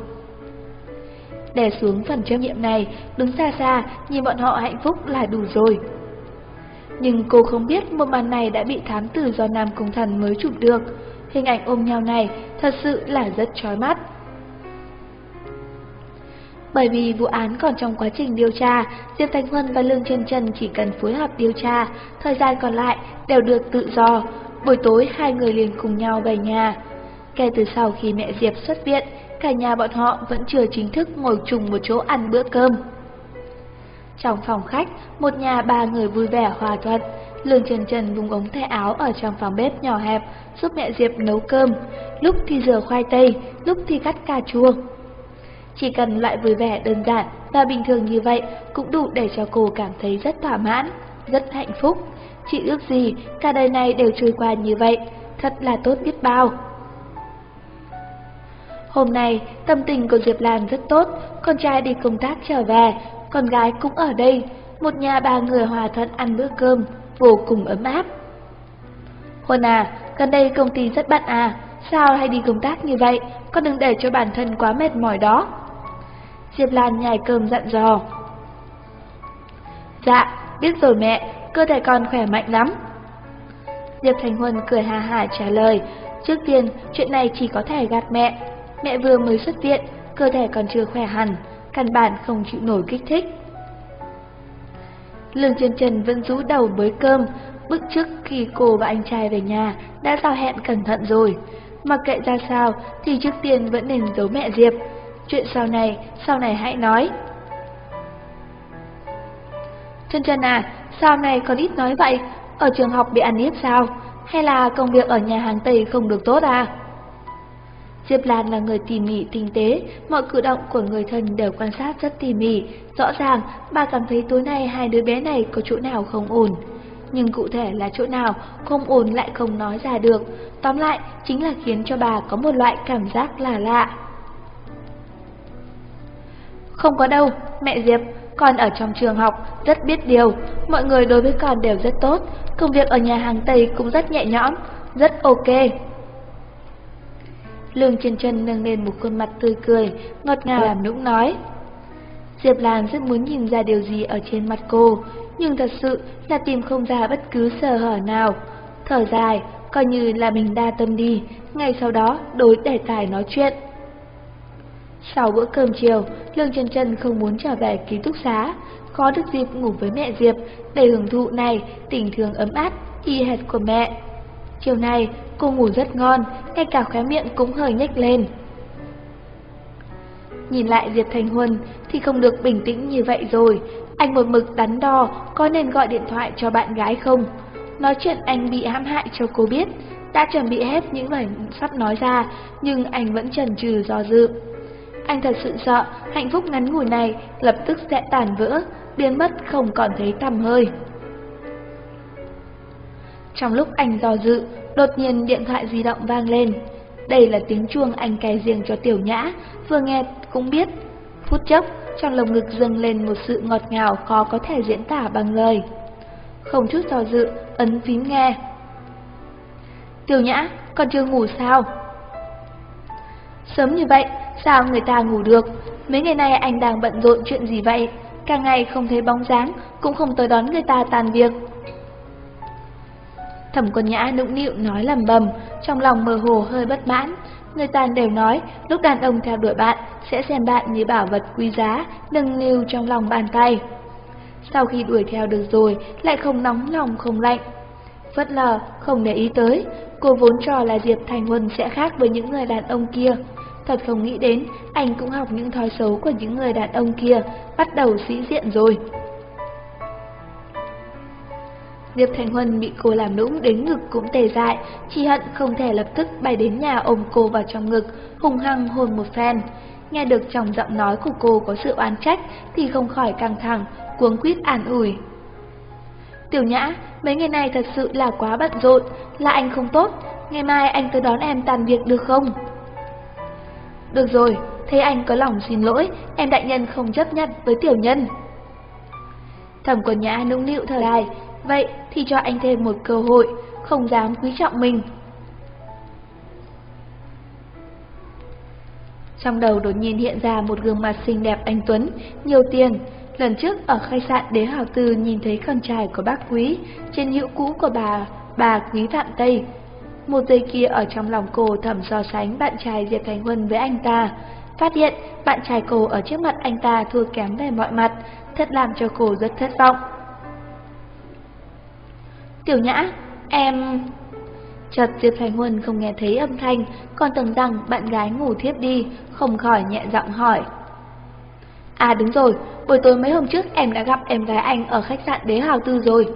đè xuống phần trách nhiệm này, đứng xa xa, nhìn bọn họ hạnh phúc là đủ rồi. Nhưng cô không biết một màn này đã bị thám tử do Nam Cung Thần mới chụp được. Hình ảnh ôm nhau này thật sự là rất chói mắt. Bởi vì vụ án còn trong quá trình điều tra, Diệp Thanh Huân và Lương Trân Trân chỉ cần phối hợp điều tra, thời gian còn lại đều được tự do. Buổi tối hai người liền cùng nhau về nhà. Kể từ sau khi mẹ Diệp xuất viện, cả nhà bọn họ vẫn chưa chính thức ngồi chung một chỗ ăn bữa cơm. Trong phòng khách, một nhà ba người vui vẻ hòa thuận, Lương Trần Trần vùng ống tay áo ở trong phòng bếp nhỏ hẹp, giúp mẹ Diệp nấu cơm, lúc thì rửa khoai tây, lúc thì cắt cà chua. Chỉ cần loại vui vẻ đơn giản và bình thường như vậy cũng đủ để cho cô cảm thấy rất thỏa mãn, rất hạnh phúc. Chị ước gì cả đời này đều trôi qua như vậy, thật là tốt biết bao. Hôm nay, tâm tình của Diệp Lan rất tốt, con trai đi công tác trở về, con gái cũng ở đây, một nhà ba người hòa thuận ăn bữa cơm, vô cùng ấm áp. Hôn à, gần đây công ty rất bận à, sao hay đi công tác như vậy, con đừng để cho bản thân quá mệt mỏi đó. Diệp Lan nhai cơm dặn dò. Dạ, biết rồi mẹ, cơ thể con khỏe mạnh lắm. Diệp Thành Huân cười hà hà trả lời, trước tiên chuyện này chỉ có thể gạt mẹ, Mẹ vừa mới xuất viện, cơ thể còn chưa khỏe hẳn, căn bản không chịu nổi kích thích. Lương Trần trần vẫn rũ đầu bới cơm, bức trước khi cô và anh trai về nhà đã giao hẹn cẩn thận rồi. Mặc kệ ra sao thì trước tiên vẫn nên giấu mẹ Diệp. Chuyện sau này, sau này hãy nói. Chân chân à, sao này còn ít nói vậy? Ở trường học bị ăn hiếp sao? Hay là công việc ở nhà hàng Tây không được tốt à? Diệp Lan là người tỉ mỉ tinh tế, mọi cử động của người thân đều quan sát rất tỉ mỉ. Rõ ràng, bà cảm thấy tối nay hai đứa bé này có chỗ nào không ổn. Nhưng cụ thể là chỗ nào không ổn lại không nói ra được. Tóm lại, chính là khiến cho bà có một loại cảm giác là lạ. Không có đâu, mẹ Diệp, con ở trong trường học, rất biết điều. Mọi người đối với con đều rất tốt. Công việc ở nhà hàng Tây cũng rất nhẹ nhõm, rất ok. Lương Trần Trần nâng lên một khuôn mặt tươi cười, ngọt ngào làm nũng nói. Diệp Lan rất muốn nhìn ra điều gì ở trên mặt cô, nhưng thật sự là tìm không ra bất cứ sơ hở nào. Thở dài, coi như là mình đa tâm đi, ngay sau đó đối đề tài nói chuyện. Sau bữa cơm chiều, Lương Trần Trần không muốn trở về ký túc xá, có được dịp ngủ với mẹ Diệp để hưởng thụ này tình thương ấm áp, y hệt của mẹ. Chiều nay, cô ngủ rất ngon, ngay cả khóe miệng cũng hơi nhếch lên. Nhìn lại Diệp Thành Huân thì không được bình tĩnh như vậy rồi, anh một mực đắn đo có nên gọi điện thoại cho bạn gái không. Nói chuyện anh bị hãm hại cho cô biết, đã chuẩn bị hết những lời sắp nói ra, nhưng anh vẫn chần chừ do dự. Anh thật sự sợ hạnh phúc ngắn ngủi này lập tức sẽ tàn vỡ, biến mất không còn thấy tăm hơi. Trong lúc anh do dự, đột nhiên điện thoại di động vang lên. Đây là tiếng chuông anh cài riêng cho tiểu nhã, vừa nghe cũng biết. Phút chốc, trong lồng ngực dâng lên một sự ngọt ngào khó có thể diễn tả bằng lời. Không chút do dự, ấn phím nghe. Tiểu nhã, còn chưa ngủ sao? Sớm như vậy, sao người ta ngủ được? Mấy ngày nay anh đang bận rộn chuyện gì vậy? Cả ngày không thấy bóng dáng, cũng không tới đón người ta tàn việc. Thẩm quân nhã nũng nịu nói lầm bầm, trong lòng mơ hồ hơi bất mãn. Người ta đều nói, lúc đàn ông theo đuổi bạn, sẽ xem bạn như bảo vật quý giá, nâng niu trong lòng bàn tay. Sau khi đuổi theo được rồi, lại không nóng lòng không lạnh. Phất lờ, không để ý tới, cô vốn trò là Diệp Thành Huân sẽ khác với những người đàn ông kia. Thật không nghĩ đến, anh cũng học những thói xấu của những người đàn ông kia, bắt đầu sĩ diện rồi. Diệp Thành Huân bị cô làm nũng đến ngực cũng tê dại, chỉ hận không thể lập tức bay đến nhà ôm cô vào trong ngực, hùng hăng hôn một phen. Nghe được trong giọng nói của cô có sự oán trách thì không khỏi căng thẳng, cuống quýt an ủi. Tiểu Nhã, mấy ngày này thật sự là quá bận rộn, là anh không tốt, ngày mai anh tới đón em tàn việc được không? Được rồi, thế anh có lòng xin lỗi, em đại nhân không chấp nhận với tiểu nhân. Thẩm quần nhã nũng nịu thở dài, vậy thì cho anh thêm một cơ hội, không dám quý trọng mình. Trong đầu đột nhiên hiện ra một gương mặt xinh đẹp anh Tuấn, nhiều tiền. Lần trước ở khách sạn Đế Hào Tư nhìn thấy con trai của bác Quý, trên hữu cũ của bà, bà Quý Vạn Tây. Một giây kia ở trong lòng cô thầm so sánh bạn trai Diệp Thành Huân với anh ta. Phát hiện bạn trai cô ở trước mặt anh ta thua kém về mọi mặt, thật làm cho cô rất thất vọng. Tiểu Nhã, em... Chợt Diệp Thành Huân không nghe thấy âm thanh, còn tưởng rằng bạn gái ngủ thiếp đi, không khỏi nhẹ giọng hỏi. À đúng rồi, buổi tối mấy hôm trước em đã gặp em gái anh ở khách sạn Đế Hào Tư rồi.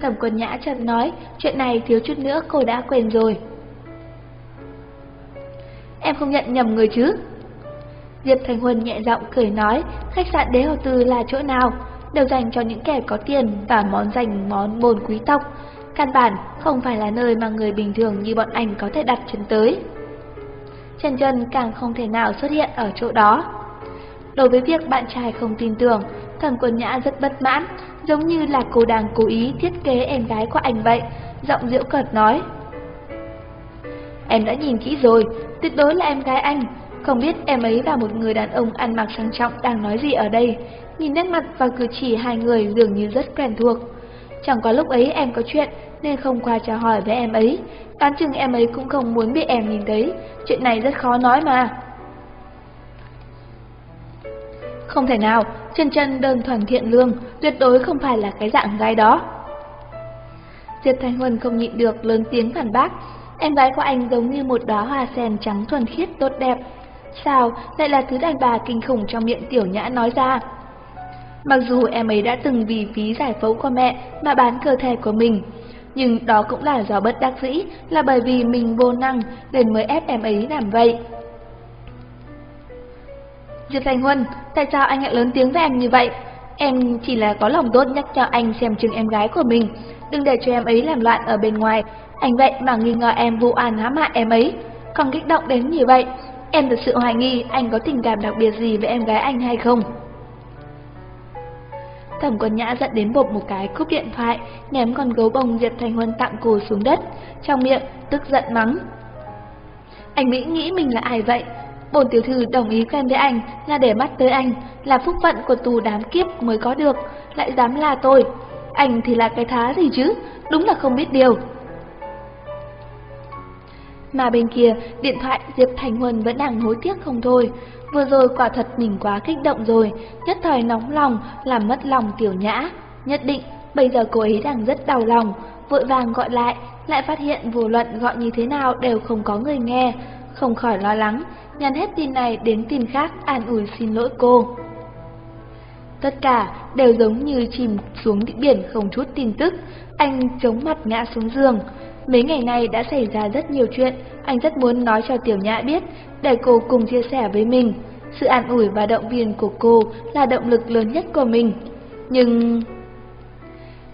Thẩm quân nhã chợt nói, chuyện này thiếu chút nữa cô đã quên rồi. Em không nhận nhầm người chứ? Diệp Thành Huân nhẹ giọng cười nói, khách sạn Đế Hào Tư là chỗ nào? Đều dành cho những kẻ có tiền và món dành món bồn quý tộc. Căn bản không phải là nơi mà người bình thường như bọn anh có thể đặt chân tới. Trần Trần càng không thể nào xuất hiện ở chỗ đó. Đối với việc bạn trai không tin tưởng, thẩm quân nhã rất bất mãn, giống như là cô đang cố ý thiết kế em gái của anh vậy, giọng diễu cợt nói. Em đã nhìn kỹ rồi, tuyệt đối là em gái anh, không biết em ấy và một người đàn ông ăn mặc sang trọng đang nói gì ở đây, nhìn nét mặt và cử chỉ hai người dường như rất quen thuộc. Chẳng có lúc ấy em có chuyện nên không qua chào hỏi với em ấy, đoán chừng em ấy cũng không muốn bị em nhìn thấy, chuyện này rất khó nói mà. Không thể nào, chân chân đơn thuần thiện lương, tuyệt đối không phải là cái dạng gái đó. Diệp Thanh Huân không nhịn được lớn tiếng phản bác, em gái của anh giống như một đóa hoa sen trắng thuần khiết tốt đẹp. Sao lại là thứ đàn bà kinh khủng trong miệng tiểu nhã nói ra? Mặc dù em ấy đã từng vì phí giải phẫu của mẹ mà bán cơ thể của mình, nhưng đó cũng là do bất đắc dĩ, là bởi vì mình vô năng nên mới ép em ấy làm vậy. Diệp Thành Huân, tại sao anh lại lớn tiếng với anh như vậy? Em chỉ là có lòng tốt nhắc cho anh xem chừng em gái của mình, đừng để cho em ấy làm loạn ở bên ngoài. Anh vậy mà nghi ngờ em vụ an hãm hại em ấy, còn kích động đến như vậy. Em thật sự hoài nghi anh có tình cảm đặc biệt gì với em gái anh hay không? Thẩm quân nhã giận đến bộp một cái cúp điện thoại, ném con gấu bông Diệp Thành Huân tặng cù xuống đất, trong miệng tức giận mắng. Anh Mỹ nghĩ mình là ai vậy? Bổn tiểu thư đồng ý quen với anh là để mắt tới anh, là phúc phận của tù đám kiếp mới có được, lại dám là tôi. Anh thì là cái thá gì chứ, đúng là không biết điều. Mà bên kia, điện thoại Diệp Thành Huân vẫn đang hối tiếc không thôi. Vừa rồi quả thật mình quá kích động rồi, nhất thời nóng lòng, làm mất lòng tiểu nhã. Nhất định, bây giờ cô ấy đang rất đau lòng, vội vàng gọi lại, lại phát hiện vô luận gọi như thế nào đều không có người nghe, không khỏi lo lắng, nhắn hết tin này đến tin khác an ủi xin lỗi cô. Tất cả đều giống như chìm xuống biển không chút tin tức, anh chống mặt ngã xuống giường. Mấy ngày nay đã xảy ra rất nhiều chuyện, anh rất muốn nói cho Tiểu Nhã biết, để cô cùng chia sẻ với mình. Sự an ủi và động viên của cô là động lực lớn nhất của mình. Nhưng...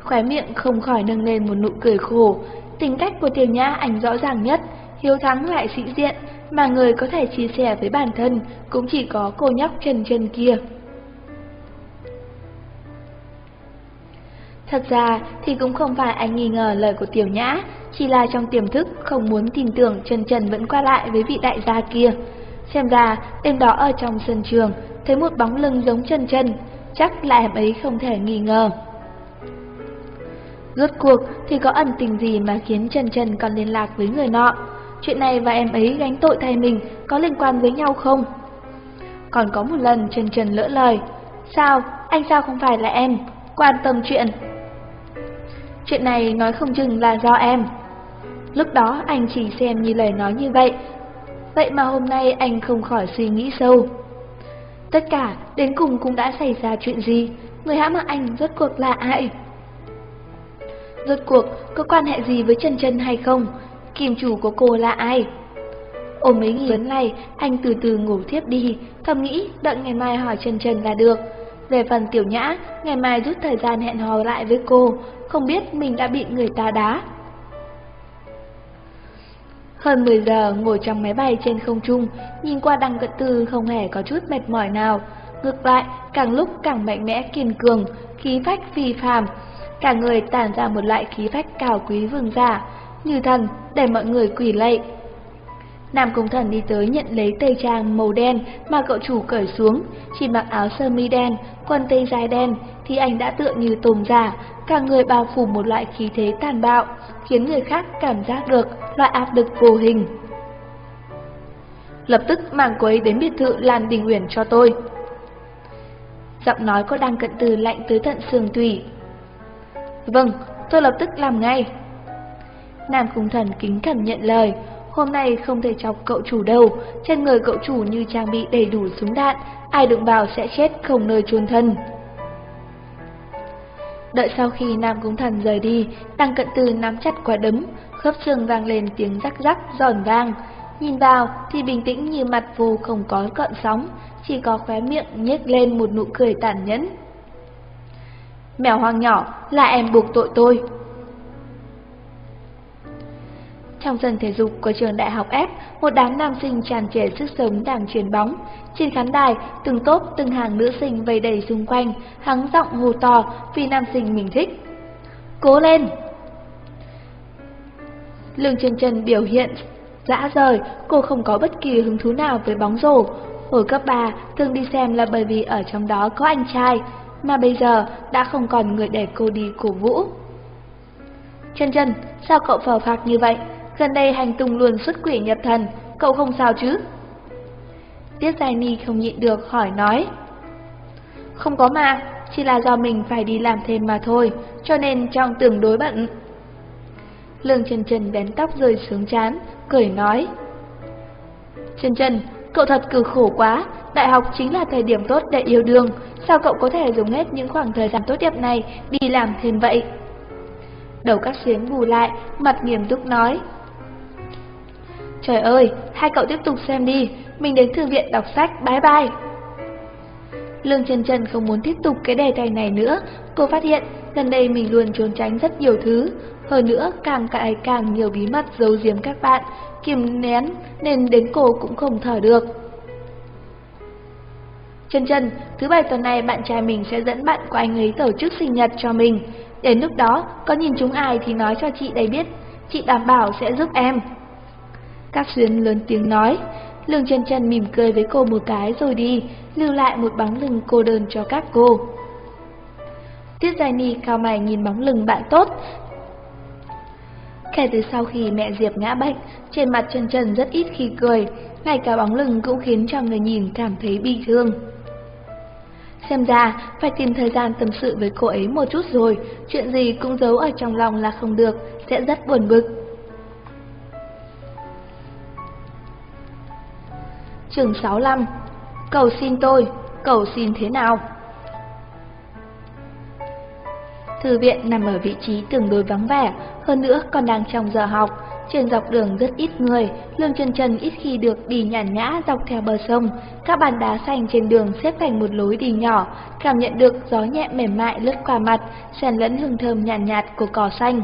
Khóe miệng không khỏi nâng lên một nụ cười khổ. Tính cách của Tiểu Nhã anh rõ ràng nhất, hiếu thắng lại sĩ diện, mà người có thể chia sẻ với bản thân cũng chỉ có cô nhóc Trần Trần kia. Thật ra thì cũng không phải anh nghi ngờ lời của Tiểu Nhã, chỉ là trong tiềm thức không muốn tin tưởng Trần Trần vẫn qua lại với vị đại gia kia. Xem ra, đêm đó ở trong sân trường, thấy một bóng lưng giống Trần Trần, chắc là em ấy không thể nghi ngờ. Rốt cuộc thì có ẩn tình gì mà khiến Trần Trần còn liên lạc với người nọ? Chuyện này và em ấy gánh tội thay mình có liên quan với nhau không? Còn có một lần Trần Trần lỡ lời. Sao? Anh sao không phải là em? Quan tâm chuyện. Chuyện này nói không chừng là do em. Lúc đó anh chỉ xem như lời nói như vậy. Vậy mà hôm nay anh không khỏi suy nghĩ sâu. Tất cả đến cùng cũng đã xảy ra chuyện gì? Người hãm hại anh rốt cuộc là ai? Rốt cuộc có quan hệ gì với Trần Trần hay không? Kim chủ của cô là ai? Ôm mấy nghi vấn này, anh từ từ ngủ thiếp đi, thầm nghĩ đợi ngày mai hỏi Trần Trần là được. Về phần tiểu nhã, ngày mai rút thời gian hẹn hò lại với cô, không biết mình đã bị người ta đá. Hơn 10 giờ ngồi trong máy bay trên không trung, nhìn qua đăng cận tư không hề có chút mệt mỏi nào. Ngược lại, càng lúc càng mạnh mẽ kiên cường, khí phách phi phàm, cả người tản ra một loại khí phách cao quý vương giả, như thần để mọi người quỳ lạy. Nam Cung Thần đi tới nhận lấy tây trang màu đen mà cậu chủ cởi xuống, chỉ mặc áo sơ mi đen, quần tây dài đen thì anh đã tựa như tùng giả, cả người bao phủ một loại khí thế tàn bạo, khiến người khác cảm giác được loại áp lực vô hình. Lập tức mang cô ấy đến biệt thự Lan Đình Uyển cho tôi. Giọng nói có đang cận từ lạnh tới tận xương tủy. Vâng, tôi lập tức làm ngay. Nam Cung Thần kính cẩn nhận lời, hôm nay không thể chọc cậu chủ đâu, trên người cậu chủ như trang bị đầy đủ súng đạn, ai đụng vào sẽ chết không nơi chôn thân. Đợi sau khi Nam Cung Thần rời đi, Tăng Cận Từ nắm chặt quả đấm, khớp xương vang lên tiếng rắc rắc giòn vang. Nhìn vào thì bình tĩnh như mặt phù không có cận sóng, chỉ có khóe miệng nhếch lên một nụ cười tàn nhẫn. Mèo hoang nhỏ là em buộc tội tôi. Trong sân thể dục của trường đại học F, một đám nam sinh tràn trề sức sống đang truyền bóng. Trên khán đài, từng tốp từng hàng nữ sinh vây đầy xung quanh, hắng giọng hô to vì nam sinh mình thích. Cố lên! Lương Trần Trần biểu hiện dã rời, cô không có bất kỳ hứng thú nào với bóng rổ. Hồi cấp 3, thường đi xem là bởi vì ở trong đó có anh trai, mà bây giờ đã không còn người để cô đi cổ vũ. Trần Trần, sao cậu phờ phạc như vậy? Gần đây hành tung luôn xuất quỷ nhập thần, cậu không sao chứ? Tiết Giai Ni không nhịn được hỏi nói. Không có mà, chỉ là do mình phải đi làm thêm mà thôi, cho nên trong tương đối bận. Lương Trần Trần bén tóc rơi xuống chán, cười nói. Trần Trần, cậu thật cực khổ quá, đại học chính là thời điểm tốt để yêu đương, sao cậu có thể dùng hết những khoảng thời gian tốt đẹp này đi làm thêm vậy? Đầu các xuyến bù lại, mặt nghiêm túc nói. Trời ơi, hai cậu tiếp tục xem đi, mình đến thư viện đọc sách, bye bye. Lương Trần Trần không muốn tiếp tục cái đề tài này nữa, cô phát hiện gần đây mình luôn trốn tránh rất nhiều thứ, hơn nữa càng cãi càng nhiều bí mật giấu giếm các bạn, kiềm nén nên đến cô cũng không thở được. Trần Trần, thứ bảy tuần này bạn trai mình sẽ dẫn bạn của anh ấy tổ chức sinh nhật cho mình. Đến lúc đó, có nhìn chúng ai thì nói cho chị đây biết, chị đảm bảo sẽ giúp em. Các xuyến lớn tiếng nói, Lương chân chân mỉm cười với cô một cái rồi đi, lưu lại một bóng lưng cô đơn cho các cô. Tiết Giai Ni cao mày nhìn bóng lưng bạn tốt. Kể từ sau khi mẹ Diệp ngã bệnh, trên mặt chân chân rất ít khi cười, ngay cả bóng lưng cũng khiến cho người nhìn cảm thấy bi thương. Xem ra, phải tìm thời gian tâm sự với cô ấy một chút rồi, chuyện gì cũng giấu ở trong lòng là không được, sẽ rất buồn bực. Trường 65 Cầu xin tôi, cầu xin thế nào? Thư viện nằm ở vị trí tương đối vắng vẻ, hơn nữa còn đang trong giờ học. Trên dọc đường rất ít người, Lương chân chân ít khi được đi nhàn nhã dọc theo bờ sông. Các bàn đá xanh trên đường xếp thành một lối đi nhỏ, cảm nhận được gió nhẹ mềm mại lướt qua mặt, xen lẫn hương thơm nhàn nhạt, nhạt của cỏ xanh.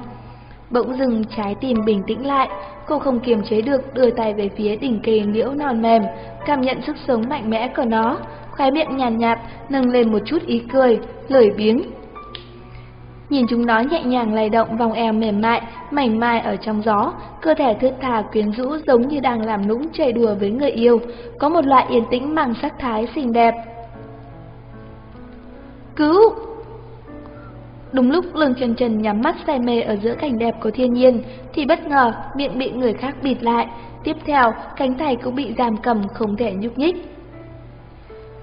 Bỗng dừng trái tim bình tĩnh lại, cô không kiềm chế được đưa tay về phía đỉnh kề liễu non mềm, cảm nhận sức sống mạnh mẽ của nó, khóe miệng nhàn nhạt, nâng lên một chút ý cười, lười biếng, Nhìn chúng nó nhẹ nhàng lay động vòng eo mềm mại, mảnh mai ở trong gió, cơ thể thướt thà quyến rũ giống như đang làm nũng chơi đùa với người yêu, có một loại yên tĩnh mang sắc thái xinh đẹp. Cứu! Đúng lúc lương trần trần nhắm mắt say mê ở giữa cảnh đẹp của thiên nhiên, thì bất ngờ miệng bị người khác bịt lại, tiếp theo cánh tay cũng bị giam cầm không thể nhúc nhích.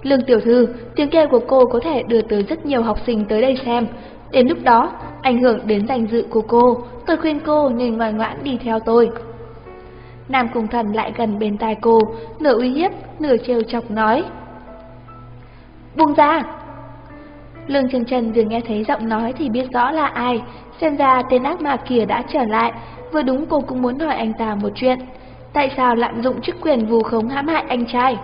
Lương tiểu thư, tiếng kêu của cô có thể đưa tới rất nhiều học sinh tới đây xem, Đến lúc đó, ảnh hưởng đến danh dự của cô, tôi khuyên cô nên ngoan ngoãn đi theo tôi. Nam Cung Thần lại gần bên tai cô, nửa uy hiếp, nửa trêu chọc nói. Buông ra! Lương Trần Trần vừa nghe thấy giọng nói thì biết rõ là ai, xem ra tên ác ma kia đã trở lại, vừa đúng cô cũng muốn hỏi anh ta một chuyện. Tại sao lạm dụng chức quyền vù khống hãm hại anh trai?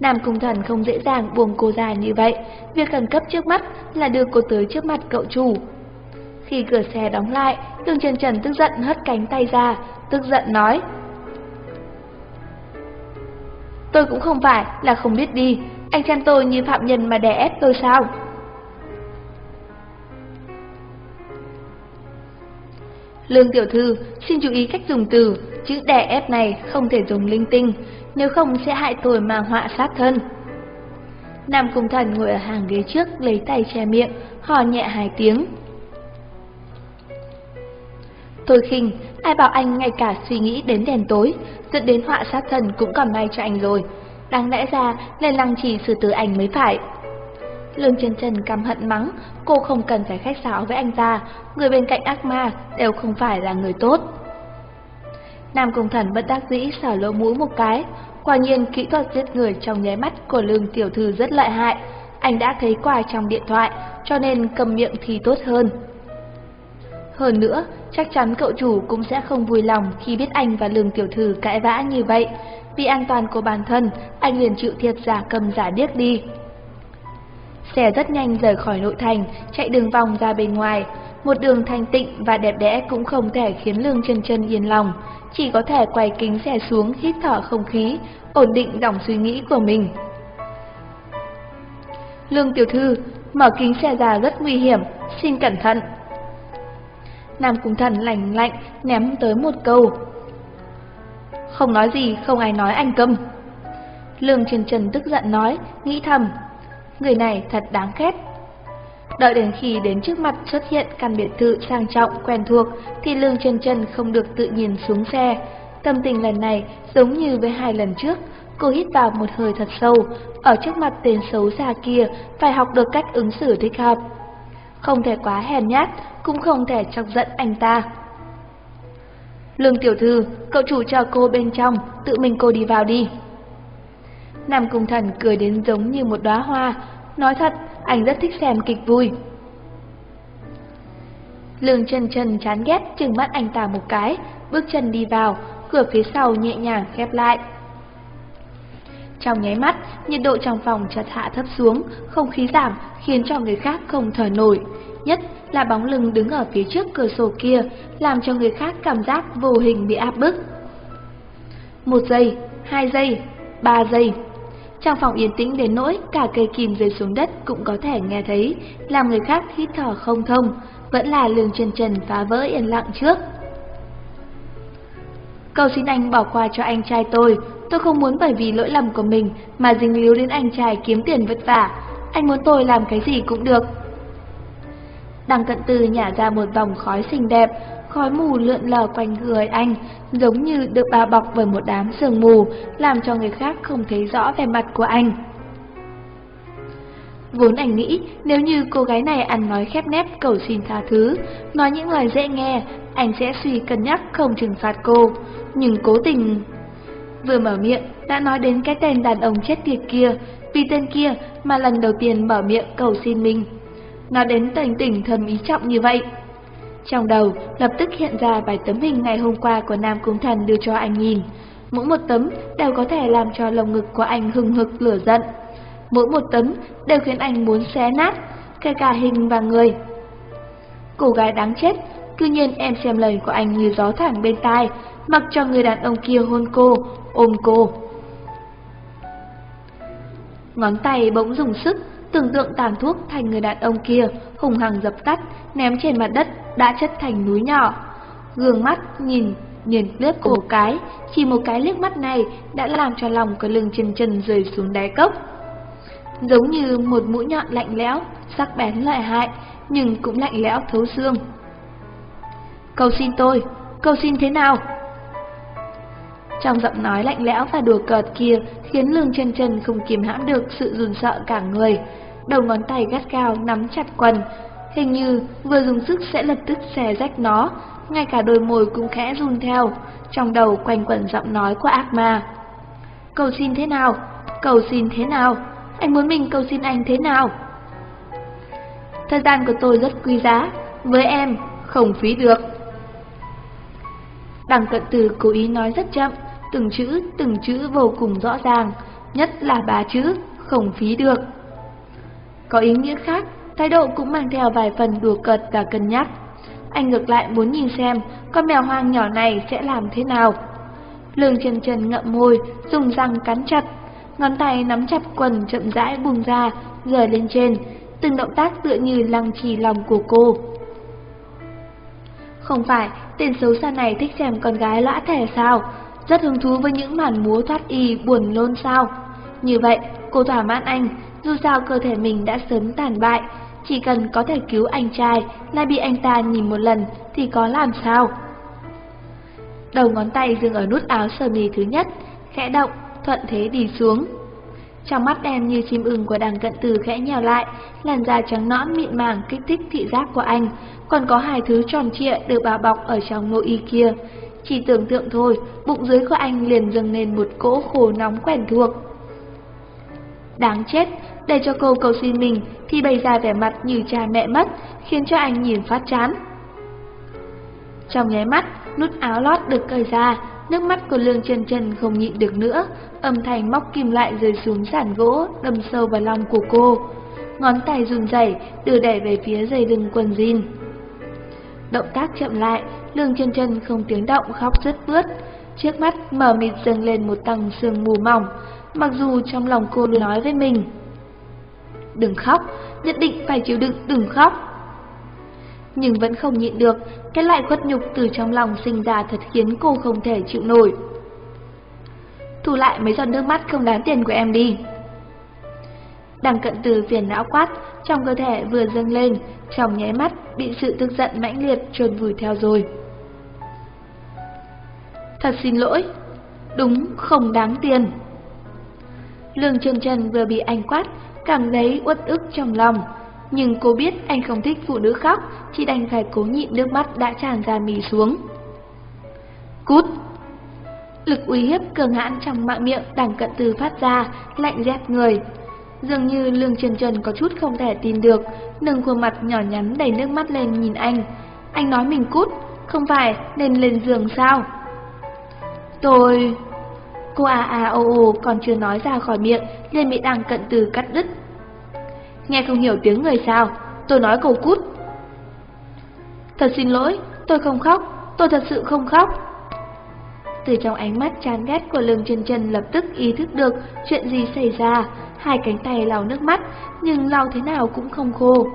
Nam Cung Thần không dễ dàng buông cô ra như vậy, việc khẩn cấp trước mắt là đưa cô tới trước mặt cậu chủ. Khi cửa xe đóng lại, Lương Trần Trần tức giận hất cánh tay ra, tức giận nói. Tôi cũng không phải là không biết đi, anh xem tôi như phạm nhân mà đè ép tôi sao? Lương tiểu thư, xin chú ý cách dùng từ, chữ đè ép này không thể dùng linh tinh, nếu không sẽ hại tôi mà họa sát thân. Nam Cung Thần ngồi ở hàng ghế trước lấy tay che miệng, hò nhẹ hai tiếng. Tôi khinh, ai bảo anh ngay cả suy nghĩ đến đèn tối, dẫn đến họa sát thần cũng còn may cho anh rồi. Đáng lẽ ra nên lăng trì xử tử anh mới phải. Lương chân trần căm hận mắng, cô không cần phải khách sáo với anh ta, người bên cạnh ác ma đều không phải là người tốt. Nam công Thần bất đắc dĩ xả lỗ mũi một cái, quả nhiên kỹ thuật giết người trong nháy mắt của lương tiểu thư rất lợi hại, anh đã thấy qua trong điện thoại, cho nên cầm miệng thì tốt hơn. Hơn nữa, chắc chắn cậu chủ cũng sẽ không vui lòng khi biết anh và lương tiểu thư cãi vã như vậy, vì an toàn của bản thân, anh liền chịu thiệt giả cầm giả điếc đi. Xe rất nhanh rời khỏi nội thành, chạy đường vòng ra bên ngoài. Một đường thanh tịnh và đẹp đẽ cũng không thể khiến Lương chân chân yên lòng, chỉ có thể quay kính xe xuống hít thở không khí, ổn định dòng suy nghĩ của mình. Lương tiểu thư, mở kính xe ra rất nguy hiểm, xin cẩn thận. Nam Cung Thần lạnh lạnh ném tới một câu. Không nói gì, không ai nói anh câm. Lương Trần Trần tức giận nói, nghĩ thầm, người này thật đáng ghét. Đợi đến khi đến trước mặt xuất hiện căn biệt thự sang trọng quen thuộc thì Lương trần trần không được tự nhiên xuống xe. Tâm tình lần này giống như với hai lần trước, cô hít vào một hơi thật sâu, ở trước mặt tên xấu xa kia phải học được cách ứng xử thích hợp. Không thể quá hèn nhát, cũng không thể chọc giận anh ta. Lương tiểu thư, cậu chủ chờ cô bên trong, tự mình cô đi vào đi. Nam Cung Thần cười đến giống như một đóa hoa, nói thật, anh rất thích xem kịch vui. Lương chân chân chán ghét chừng mắt anh ta một cái, bước chân đi vào, cửa phía sau nhẹ nhàng khép lại. Trong nháy mắt, nhiệt độ trong phòng chợt hạ thấp xuống, không khí giảm khiến cho người khác không thở nổi. Nhất là bóng lưng đứng ở phía trước cửa sổ kia, làm cho người khác cảm giác vô hình bị áp bức. Một giây, hai giây, ba giây. Trong phòng yên tĩnh đến nỗi cả cây kìm rơi xuống đất cũng có thể nghe thấy, làm người khác hít thở không thông, vẫn là lương trần trần phá vỡ yên lặng trước. Cầu xin anh bỏ qua cho anh trai tôi, tôi không muốn bởi vì lỗi lầm của mình mà dính líu đến anh trai kiếm tiền vất vả, anh muốn tôi làm cái gì cũng được. Đằng cận từ nhả ra một vòng khói xinh đẹp, khói mù lượn lờ quanh người anh, giống như được bao bọc bởi một đám sương mù, làm cho người khác không thấy rõ vẻ mặt của anh. Vốn anh nghĩ nếu như cô gái này ăn nói khép nép cầu xin tha thứ, nói những lời dễ nghe, anh sẽ suy cân nhắc không trừng phạt cô. Nhưng cố tình... Vừa mở miệng đã nói đến cái tên đàn ông chết tiệt kia, vì tên kia mà lần đầu tiên mở miệng cầu xin mình nó đến tình tình thầm ý trọng như vậy. Trong đầu lập tức hiện ra vài tấm hình ngày hôm qua của Nam Cung Thần đưa cho anh nhìn. Mỗi một tấm đều có thể làm cho lồng ngực của anh hừng hực lửa giận mỗi một tấm đều khiến anh muốn xé nát, kể cả hình và người. Cô gái đáng chết, cư nhiên em xem lời của anh như gió thẳng bên tai, mặc cho người đàn ông kia hôn cô, ôm cô. Ngón tay bỗng dùng sức, tưởng tượng tàn thuốc thành người đàn ông kia, hùng hằng dập tắt, ném trên mặt đất, đã chất thành núi nhỏ. Gương mắt nhìn, nhìn liếc cổ cái, chỉ một cái liếc mắt này đã làm cho lòng của lưng chân chân rơi xuống đáy cốc giống như một mũi nhọn lạnh lẽo, sắc bén lợi hại, nhưng cũng lạnh lẽo thấu xương. Cầu xin tôi, cầu xin thế nào? Trong giọng nói lạnh lẽo và đùa cợt kia khiến lương chân chân không kiềm hãm được sự run sợ cả người. Đầu ngón tay gắt gao nắm chặt quần, hình như vừa dùng sức sẽ lập tức xé rách nó, ngay cả đôi môi cũng khẽ run theo, trong đầu quanh quẩn giọng nói của ác ma. Cầu xin thế nào? Cầu xin thế nào? Anh muốn mình cầu xin anh thế nào? Thời gian của tôi rất quý giá, với em không phí được. Đằng cận từ cố ý nói rất chậm, từng chữ, từng chữ vô cùng rõ ràng, nhất là ba chữ, không phí được. Có ý nghĩa khác, thái độ cũng mang theo vài phần đùa cợt và cân nhắc. Anh ngược lại muốn nhìn xem con mèo hoang nhỏ này sẽ làm thế nào. Lương trần trần ngậm môi, dùng răng cắn chặt, ngón tay nắm chặt quần chậm rãi buông ra, rời lên trên, từng động tác tựa như lăng trì lòng của cô. Không phải, tên xấu xa này thích xem con gái lõa thẻ sao, rất hứng thú với những màn múa thoát y buồn lôn sao. Như vậy, cô thỏa mãn anh, dù sao cơ thể mình đã sớm tàn bại, chỉ cần có thể cứu anh trai, lại bị anh ta nhìn một lần thì có làm sao. Đầu ngón tay dừng ở nút áo sơ mi thứ nhất, khẽ động, thuận thế đi xuống. Trong mắt đen như chim ưng của đằng cận từ khẽ nhào lại, làn da trắng nõn mịn màng kích thích thị giác của anh, còn có hai thứ tròn trịa được bao bọc ở trong nội y kia. Chỉ tưởng tượng thôi, bụng dưới của anh liền dâng lên một cỗ khổ nóng quen thuộc. Đáng chết, để cho cô cầu xin mình thì bày ra vẻ mặt như cha mẹ mất, khiến cho anh nhìn phát chán. Trong nháy mắt, nút áo lót được cởi ra, Nước mắt của Lương Trần Trần không nhịn được nữa, âm thanh móc kim lại rơi xuống sàn gỗ, đâm sâu vào lòng của cô. Ngón tay run rẩy đưa đẩy về phía dây lưng quần jean. Động tác chậm lại, Lương Trần Trần không tiếng động khóc rất bướt. Trước mắt mở mịt dâng lên một tầng sương mù mỏng, mặc dù trong lòng cô nói với mình. Đừng khóc, nhất định phải chịu đựng, đừng khóc nhưng vẫn không nhịn được, cái lại khuất nhục từ trong lòng sinh ra thật khiến cô không thể chịu nổi. Thu lại mấy giọt nước mắt không đáng tiền của em đi. Đằng cận từ phiền não quát, trong cơ thể vừa dâng lên, trong nháy mắt bị sự tức giận mãnh liệt trồn vùi theo rồi. Thật xin lỗi, đúng không đáng tiền. Lương Trần Trần vừa bị anh quát, cảm thấy uất ức trong lòng, nhưng cô biết anh không thích phụ nữ khóc, chỉ đành phải cố nhịn nước mắt đã tràn ra mì xuống. Cút! Lực uy hiếp cường hãn trong mạng miệng đằng cận từ phát ra, lạnh rét người. Dường như lương trần trần có chút không thể tin được, nâng khuôn mặt nhỏ nhắn đầy nước mắt lên nhìn anh. Anh nói mình cút, không phải nên lên giường sao? Tôi... Cô à à ô ô còn chưa nói ra khỏi miệng, liền bị đằng cận từ cắt đứt nghe không hiểu tiếng người sao, tôi nói cầu cút. Thật xin lỗi, tôi không khóc, tôi thật sự không khóc. Từ trong ánh mắt chán ghét của lương chân chân lập tức ý thức được chuyện gì xảy ra, hai cánh tay lau nước mắt, nhưng lau thế nào cũng không khô.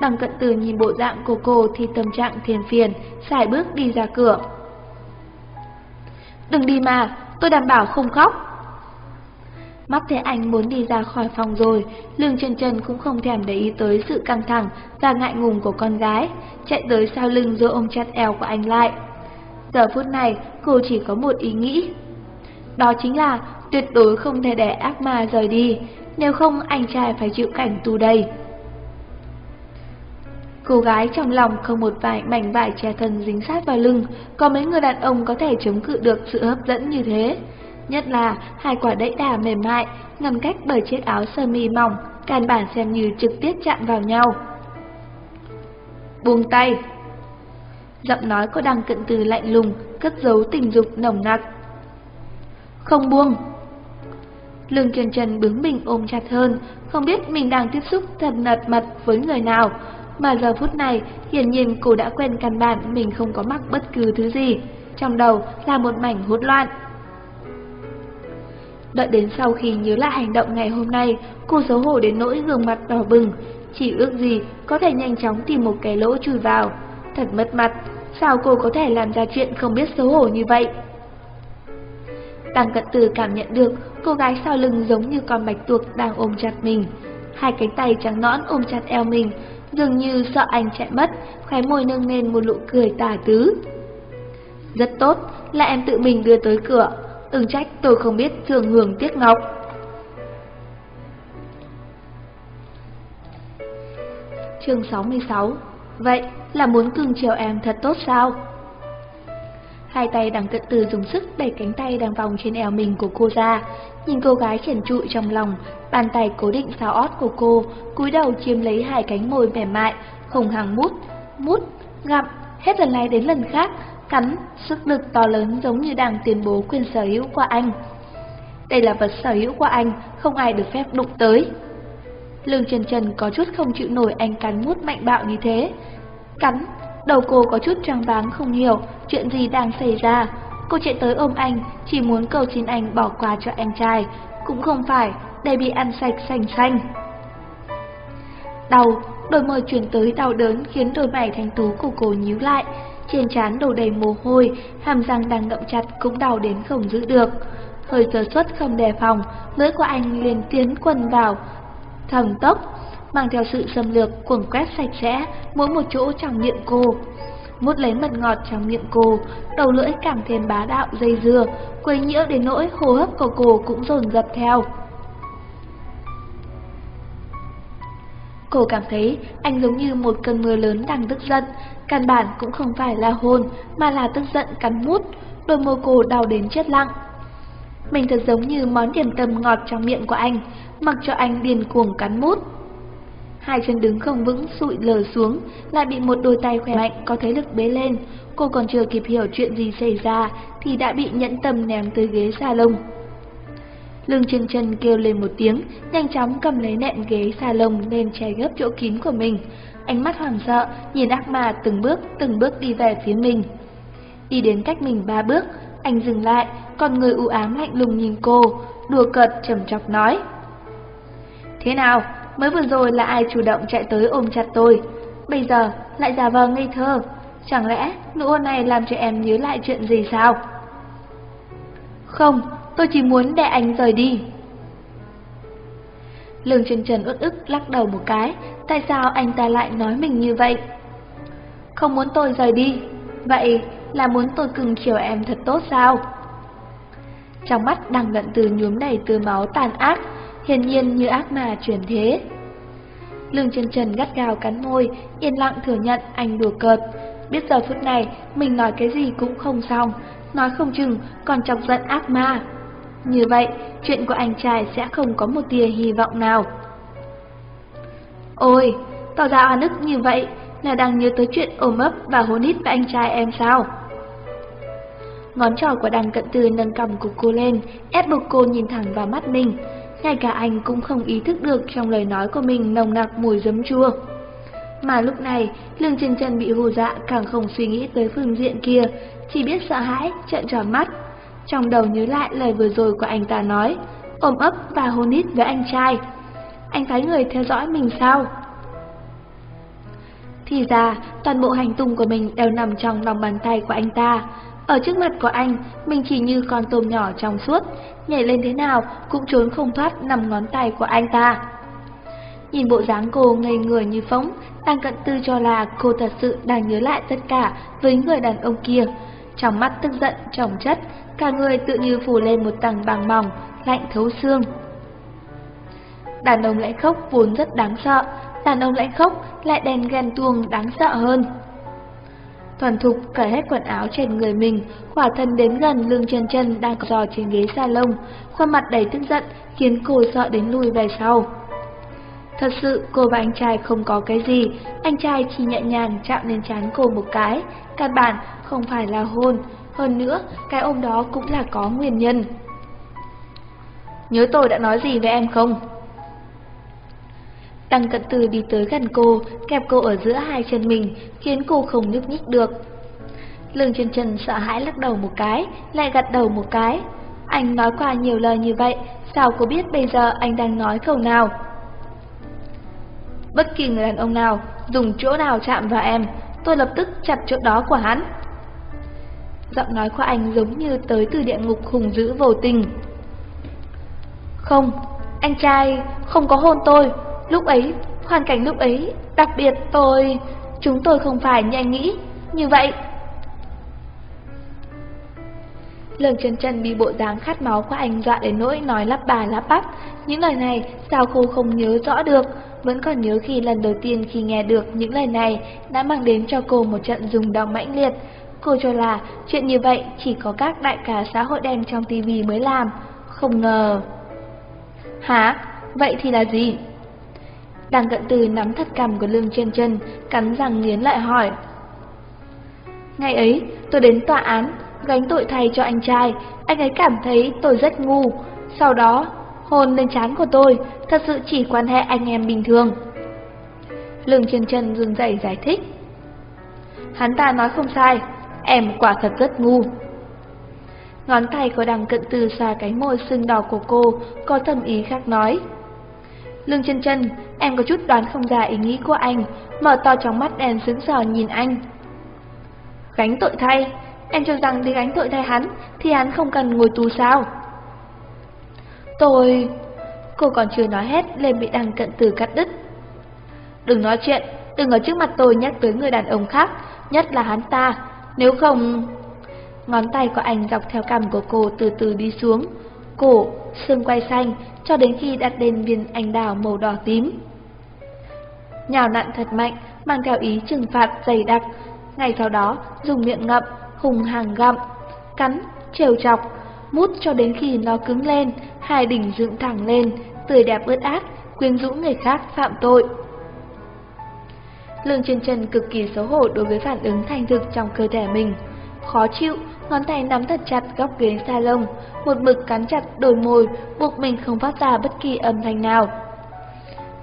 Đằng cận từ nhìn bộ dạng của cô thì tâm trạng thiền phiền, xài bước đi ra cửa. Đừng đi mà, tôi đảm bảo không khóc. Mắt thấy anh muốn đi ra khỏi phòng rồi, lương chân chân cũng không thèm để ý tới sự căng thẳng và ngại ngùng của con gái, chạy tới sau lưng rồi ôm chặt eo của anh lại. Giờ phút này, cô chỉ có một ý nghĩ. Đó chính là tuyệt đối không thể để ác ma rời đi, nếu không anh trai phải chịu cảnh tù đầy. Cô gái trong lòng không một vài mảnh vải che thân dính sát vào lưng, có mấy người đàn ông có thể chống cự được sự hấp dẫn như thế. Nhất là hai quả đẫy đà mềm mại, ngăn cách bởi chiếc áo sơ mi mỏng, căn bản xem như trực tiếp chạm vào nhau. Buông tay! Giọng nói của đăng cận từ lạnh lùng, cất giấu tình dục nồng nặc. Không buông! Lương Trần Trần bướng mình ôm chặt hơn, không biết mình đang tiếp xúc thật nật mật với người nào, mà giờ phút này hiển nhiên cô đã quên căn bản mình không có mắc bất cứ thứ gì, trong đầu là một mảnh hỗn loạn. Đợi đến sau khi nhớ lại hành động ngày hôm nay, cô xấu hổ đến nỗi gương mặt đỏ bừng, chỉ ước gì có thể nhanh chóng tìm một cái lỗ chui vào. Thật mất mặt, sao cô có thể làm ra chuyện không biết xấu hổ như vậy? Tăng cận từ cảm nhận được cô gái sau lưng giống như con bạch tuộc đang ôm chặt mình. Hai cánh tay trắng nõn ôm chặt eo mình, dường như sợ anh chạy mất, khóe môi nâng lên một nụ cười tà tứ. Rất tốt, là em tự mình đưa tới cửa, ưng trách tôi không biết thường hưởng tiếc ngọc. Chương 66 Vậy là muốn cưng chiều em thật tốt sao? Hai tay đang tự từ dùng sức đẩy cánh tay đang vòng trên eo mình của cô ra, nhìn cô gái khiển trụi trong lòng, bàn tay cố định sao ót của cô, cúi đầu chiếm lấy hai cánh môi mềm mại, không hằng mút, mút, gặm, hết lần này đến lần khác, cắn, sức lực to lớn giống như đang tuyên bố quyền sở hữu của anh. Đây là vật sở hữu của anh, không ai được phép đụng tới. Lương Trần Trần có chút không chịu nổi anh cắn mút mạnh bạo như thế. Cắn, đầu cô có chút trăng váng không hiểu chuyện gì đang xảy ra. Cô chạy tới ôm anh, chỉ muốn cầu xin anh bỏ qua cho anh trai, cũng không phải để bị ăn sạch sành xanh. Đau, đôi môi chuyển tới đau đớn khiến đôi mày thanh tú của cô nhíu lại, trên trán đổ đầy mồ hôi, hàm răng đang ngậm chặt cũng đau đến không giữ được. Hơi sơ suất không đề phòng, lưỡi của anh liền tiến quần vào, thầm tốc, mang theo sự xâm lược cuồng quét sạch sẽ mỗi một chỗ trong miệng cô. Mút lấy mật ngọt trong miệng cô, đầu lưỡi càng thêm bá đạo dây dưa, quấy nhiễu đến nỗi hô hấp của cô cũng dồn dập theo. Cô cảm thấy anh giống như một cơn mưa lớn đang tức giận, căn bản cũng không phải là hôn, mà là tức giận cắn mút, đôi môi cô đau đến chết lặng. Mình thật giống như món điểm tâm ngọt trong miệng của anh, mặc cho anh điên cuồng cắn mút. Hai chân đứng không vững sụi lờ xuống, lại bị một đôi tay khỏe mạnh có thế lực bế lên. Cô còn chưa kịp hiểu chuyện gì xảy ra thì đã bị nhẫn tâm ném tới ghế salon. Lương chân chân kêu lên một tiếng, nhanh chóng cầm lấy nệm ghế salon nên che gấp chỗ kín của mình. Ánh mắt hoảng sợ, nhìn ác ma từng bước, từng bước đi về phía mình. Đi đến cách mình ba bước, anh dừng lại, còn người u ám lạnh lùng nhìn cô, đùa cợt trầm chọc nói. Thế nào, mới vừa rồi là ai chủ động chạy tới ôm chặt tôi, bây giờ lại giả vờ ngây thơ, chẳng lẽ nụ hôn này làm cho em nhớ lại chuyện gì sao? Không, tôi chỉ muốn để anh rời đi. Lương Trần Trần uất ức lắc đầu một cái, tại sao anh ta lại nói mình như vậy? Không muốn tôi rời đi, vậy là muốn tôi cưng chiều em thật tốt sao? Trong mắt đang giận từ nhuốm đầy từ máu tàn ác, hiển nhiên như ác mà chuyển thế. Lương Trần Trần gắt gào cắn môi, yên lặng thừa nhận anh đùa cợt. Biết giờ phút này mình nói cái gì cũng không xong, nói không chừng còn chọc giận ác ma. Như vậy, chuyện của anh trai sẽ không có một tia hy vọng nào. Ôi, tỏ ra oan ức như vậy là đang nhớ tới chuyện ôm ấp và hôn hít với anh trai em sao? Ngón trỏ của đằng cận tư nâng cầm của cô lên, ép buộc cô nhìn thẳng vào mắt mình. Ngay cả anh cũng không ý thức được trong lời nói của mình nồng nặc mùi giấm chua. Mà lúc này, lương chân chân bị hù dạ càng không suy nghĩ tới phương diện kia, chỉ biết sợ hãi, trợn tròn mắt. Trong đầu nhớ lại lời vừa rồi của anh ta nói, ôm ấp và hôn hít với anh trai. Anh thấy người theo dõi mình sao? Thì ra, toàn bộ hành tung của mình đều nằm trong lòng bàn tay của anh ta. Ở trước mặt của anh, mình chỉ như con tôm nhỏ trong suốt, nhảy lên thế nào cũng trốn không thoát nằm ngón tay của anh ta. Nhìn bộ dáng cô ngây người như phóng, Tăng Cận Tư cho là cô thật sự đang nhớ lại tất cả với người đàn ông kia. Trong mắt tức giận, trồng chất, cả người tự như phủ lên một tầng bằng mỏng, lạnh thấu xương. Đàn ông lãnh khốc vốn rất đáng sợ, đàn ông lãnh khốc lại đèn ghen tuông đáng sợ hơn. Toàn thục cởi hết quần áo trên người mình, khỏa thân đến gần lưng chân chân đang giò trên ghế salon, khuôn mặt đầy tức giận khiến cô sợ đến lùi về sau. Thật sự cô và anh trai không có cái gì, anh trai chỉ nhẹ nhàng chạm lên trán cô một cái, căn bản không phải là hôn, hơn nữa cái ôm đó cũng là có nguyên nhân. Nhớ tôi đã nói gì với em không? Tăng cận từ đi tới gần cô, kẹp cô ở giữa hai chân mình, khiến cô không nhúc nhích được. Lương chân chân sợ hãi lắc đầu một cái, lại gật đầu một cái. Anh nói qua nhiều lời như vậy, sao cô biết bây giờ anh đang nói câu nào? Bất kỳ người đàn ông nào dùng chỗ nào chạm vào em, tôi lập tức chặt chỗ đó của hắn. Giọng nói của anh giống như tới từ địa ngục hùng dữ vô tình. Không, anh trai không có hôn tôi, lúc ấy, hoàn cảnh lúc ấy, đặc biệt tôi, chúng tôi không phải như anh nghĩ, như vậy. Lương chân chân bị bộ dáng khát máu của anh dọa đến nỗi nói lắp bà lắp bắp, những lời này sao cô không nhớ rõ được, vẫn còn nhớ khi lần đầu tiên khi nghe được những lời này đã mang đến cho cô một trận rung động mãnh liệt. Cô cho là chuyện như vậy chỉ có các đại ca xã hội đen trong tivi mới làm, không ngờ. Hả? Vậy thì là gì? Đằng cận từ nắm thật cầm của lương trên chân, cắn răng nghiến lại hỏi. Ngày ấy, tôi đến tòa án, gánh tội thay cho anh trai, anh ấy cảm thấy tôi rất ngu. Sau đó, hôn lên trán của tôi, thật sự chỉ quan hệ anh em bình thường. Lương chân chân dừng dậy giải thích. Hắn ta nói không sai, em quả thật rất ngu. Ngón tay của đằng cận từ xà cái môi sưng đỏ của cô, có thầm ý khác nói. Lương chân chân, em có chút đoán không ra ý nghĩ của anh, mở to trong mắt đèn sững sờ nhìn anh. Gánh tội thay, em cho rằng đi gánh tội thay hắn, thì hắn không cần ngồi tù sao? Tôi... Cô còn chưa nói hết, lên bị đằng cận từ cắt đứt. Đừng nói chuyện, đừng ở trước mặt tôi nhắc tới người đàn ông khác, nhất là hắn ta, nếu không... Ngón tay của anh dọc theo cằm của cô từ từ đi xuống, cổ, xương quay xanh, cho đến khi đặt lên viên anh đào màu đỏ tím. Nhào nặn thật mạnh, mang theo ý trừng phạt dày đặc, ngày sau đó dùng miệng ngậm, hùng hàng gặm, cắn, trêu chọc, mút cho đến khi nó cứng lên, hai đỉnh dựng thẳng lên, tươi đẹp ướt át, quyến rũ người khác phạm tội. Lương chân chân cực kỳ xấu hổ đối với phản ứng thành thực trong cơ thể mình. Khó chịu, ngón tay nắm thật chặt góc ghế salon, một mực cắn chặt đôi môi, buộc mình không phát ra bất kỳ âm thanh nào.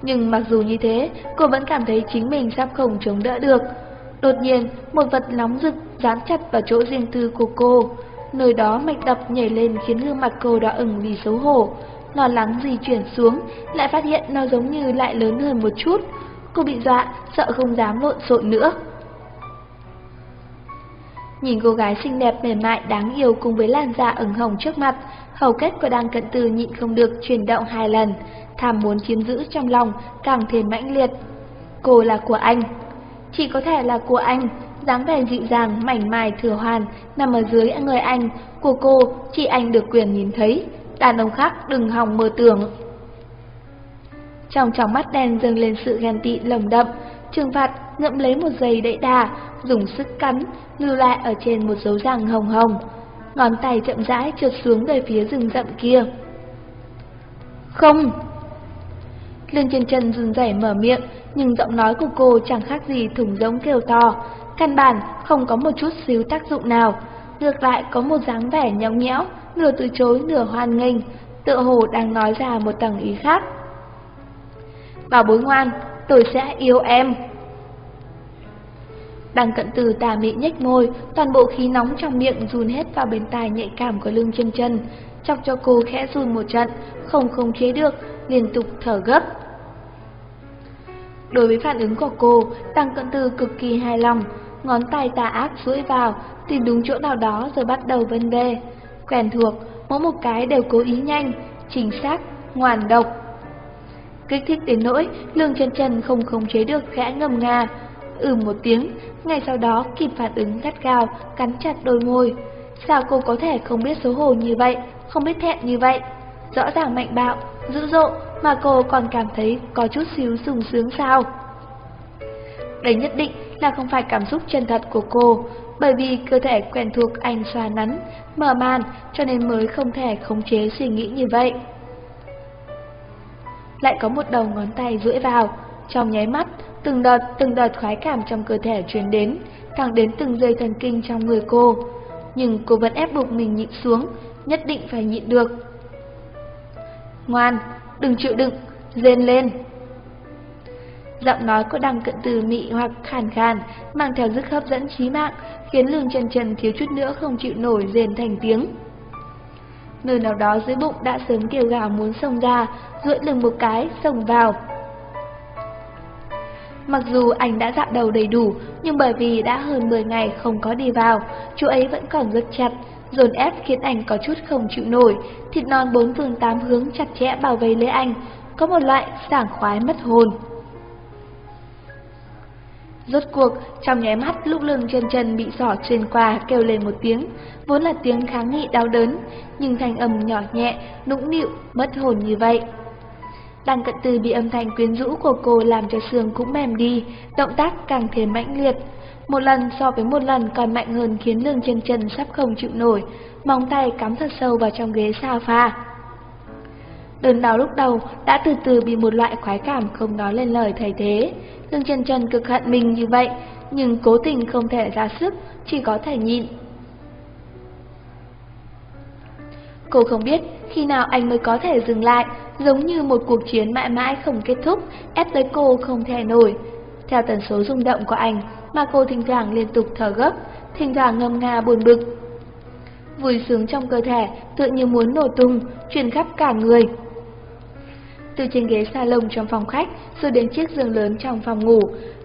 Nhưng mặc dù như thế, cô vẫn cảm thấy chính mình sắp không chống đỡ được. Đột nhiên, một vật nóng rực dán chặt vào chỗ riêng tư của cô. Nơi đó mạch đập nhảy lên khiến gương mặt cô đỏ ửng vì xấu hổ. Lo lắng di chuyển xuống, lại phát hiện nó giống như lại lớn hơn một chút. Cô bị dọa, sợ không dám lộn xộn nữa. Nhìn cô gái xinh đẹp mềm mại đáng yêu cùng với làn da ửng hồng trước mặt, hầu kết của đang cận từ nhịn không được chuyển động hai lần, tham muốn chiếm giữ trong lòng càng thêm mãnh liệt. Cô là của anh, chỉ có thể là của anh, dáng vẻ dịu dàng, mảnh mai thừa hoàn, nằm ở dưới người anh, của cô chỉ anh được quyền nhìn thấy, đàn ông khác đừng hòng mơ tưởng. Trong tròng mắt đen dâng lên sự ghen tị lồng đậm, Trường vặt ngậm lấy một giày đậy đà, dùng sức cắn, lưu lại ở trên một dấu răng hồng hồng. Ngón tay chậm rãi trượt xuống về phía rừng rậm kia. Không! Lương chân chân run rẩy mở miệng, nhưng giọng nói của cô chẳng khác gì thùng giống kêu to. Căn bản không có một chút xíu tác dụng nào. Ngược lại có một dáng vẻ nhõng nhẽo, nửa từ chối nửa hoan nghênh, tựa hồ đang nói ra một tầng ý khác. Bảo bối ngoan, tôi sẽ yêu em. Đằng cận từ tà mị nhếch môi, toàn bộ khí nóng trong miệng run hết vào bên tai nhạy cảm của lưng chân chân, chọc cho cô khẽ run một trận, không không chế được, liên tục thở gấp. Đối với phản ứng của cô, Tăng Cận Từ cực kỳ hài lòng, ngón tay tà ác duỗi vào, tìm đúng chỗ nào đó rồi bắt đầu vân về. Quen thuộc, mỗi một cái đều cố ý nhanh, chính xác, ngoan độc. Kích thích đến nỗi, lương chân chân không khống chế được khẽ ngầm nga. Ừ một tiếng, ngay sau đó kịp phản ứng gắt gao, cắn chặt đôi môi. Sao cô có thể không biết xấu hổ như vậy, không biết thẹn như vậy? Rõ ràng mạnh bạo, dữ dội mà cô còn cảm thấy có chút xíu sung sướng sao? Đây nhất định là không phải cảm xúc chân thật của cô, bởi vì cơ thể quen thuộc anh xoa nắn, mở màn cho nên mới không thể khống chế suy nghĩ như vậy. Lại có một đầu ngón tay duỗi vào, trong nháy mắt, từng đợt từng đợt khoái cảm trong cơ thể truyền đến, thẳng đến từng dây thần kinh trong người cô. Nhưng cô vẫn ép buộc mình nhịn xuống, nhất định phải nhịn được. Ngoan, đừng chịu đựng, rên lên. Giọng nói của đằng cận từ mị hoặc khàn khàn, mang theo sức hấp dẫn trí mạng, khiến lương trần trần thiếu chút nữa không chịu nổi rền thành tiếng. Nơi nào đó dưới bụng đã sớm kêu gào muốn xông ra, duỗi lưng một cái, xông vào. Mặc dù anh đã dạo đầu đầy đủ, nhưng bởi vì đã hơn 10 ngày không có đi vào, chú ấy vẫn còn rất chặt, dồn ép khiến anh có chút không chịu nổi, thịt non bốn phương tám hướng chặt chẽ bảo vệ lấy anh, có một loại sảng khoái mất hồn. Rốt cuộc, trong nháy mắt lúc lưng chân chân bị sỏ truyền qua kêu lên một tiếng, vốn là tiếng kháng nghị đau đớn, nhưng thanh âm nhỏ nhẹ, nũng nịu, mất hồn như vậy. Đằng cận từ bị âm thanh quyến rũ của cô làm cho xương cũng mềm đi, động tác càng thêm mãnh liệt. Một lần so với một lần còn mạnh hơn khiến lưng chân chân sắp không chịu nổi, móng tay cắm thật sâu vào trong ghế sofa. Đớn đau lúc đầu đã từ từ bị một loại khoái cảm không nói lên lời thay thế. Lương trần trần cực hận mình như vậy, nhưng cố tình không thể ra sức, chỉ có thể nhịn. Cô không biết khi nào anh mới có thể dừng lại, giống như một cuộc chiến mãi mãi không kết thúc, ép tới cô không thể nổi. Theo tần số rung động của anh, mà cô thỉnh thoảng liên tục thở gấp, thỉnh thoảng ngâm nga buồn bực. Vui sướng trong cơ thể, tự như muốn nổ tung, truyền khắp cả người. Từ trên ghế salon trong phòng khách, rồi đến chiếc giường lớn trong phòng ngủ,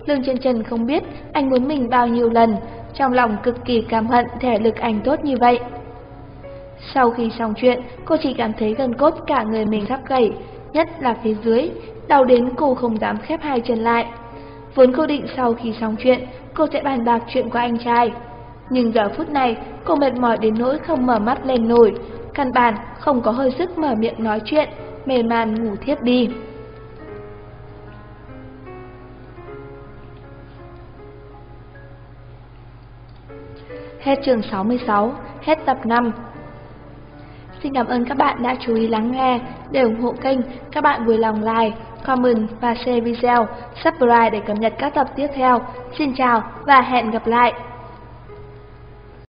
Lương chân trần không biết anh muốn mình bao nhiêu lần, trong lòng cực kỳ cảm hận thể lực anh tốt như vậy. Sau khi xong chuyện, cô chỉ cảm thấy gần cốt cả người mình sắp gãy, nhất là phía dưới, đau đến cô không dám khép hai chân lại. Vốn cô định sau khi xong chuyện, cô sẽ bàn bạc chuyện của anh trai. Nhưng giờ phút này, cô mệt mỏi đến nỗi không mở mắt lên nổi, căn bản không có hơi sức mở miệng nói chuyện, mê man ngủ thiếp đi. Hết chương 66, hết tập 5. Xin cảm ơn các bạn đã chú ý lắng nghe. Để ủng hộ kênh, các bạn vui lòng like, comment và share video, subscribe để cập nhật các tập tiếp theo. Xin chào và hẹn gặp lại!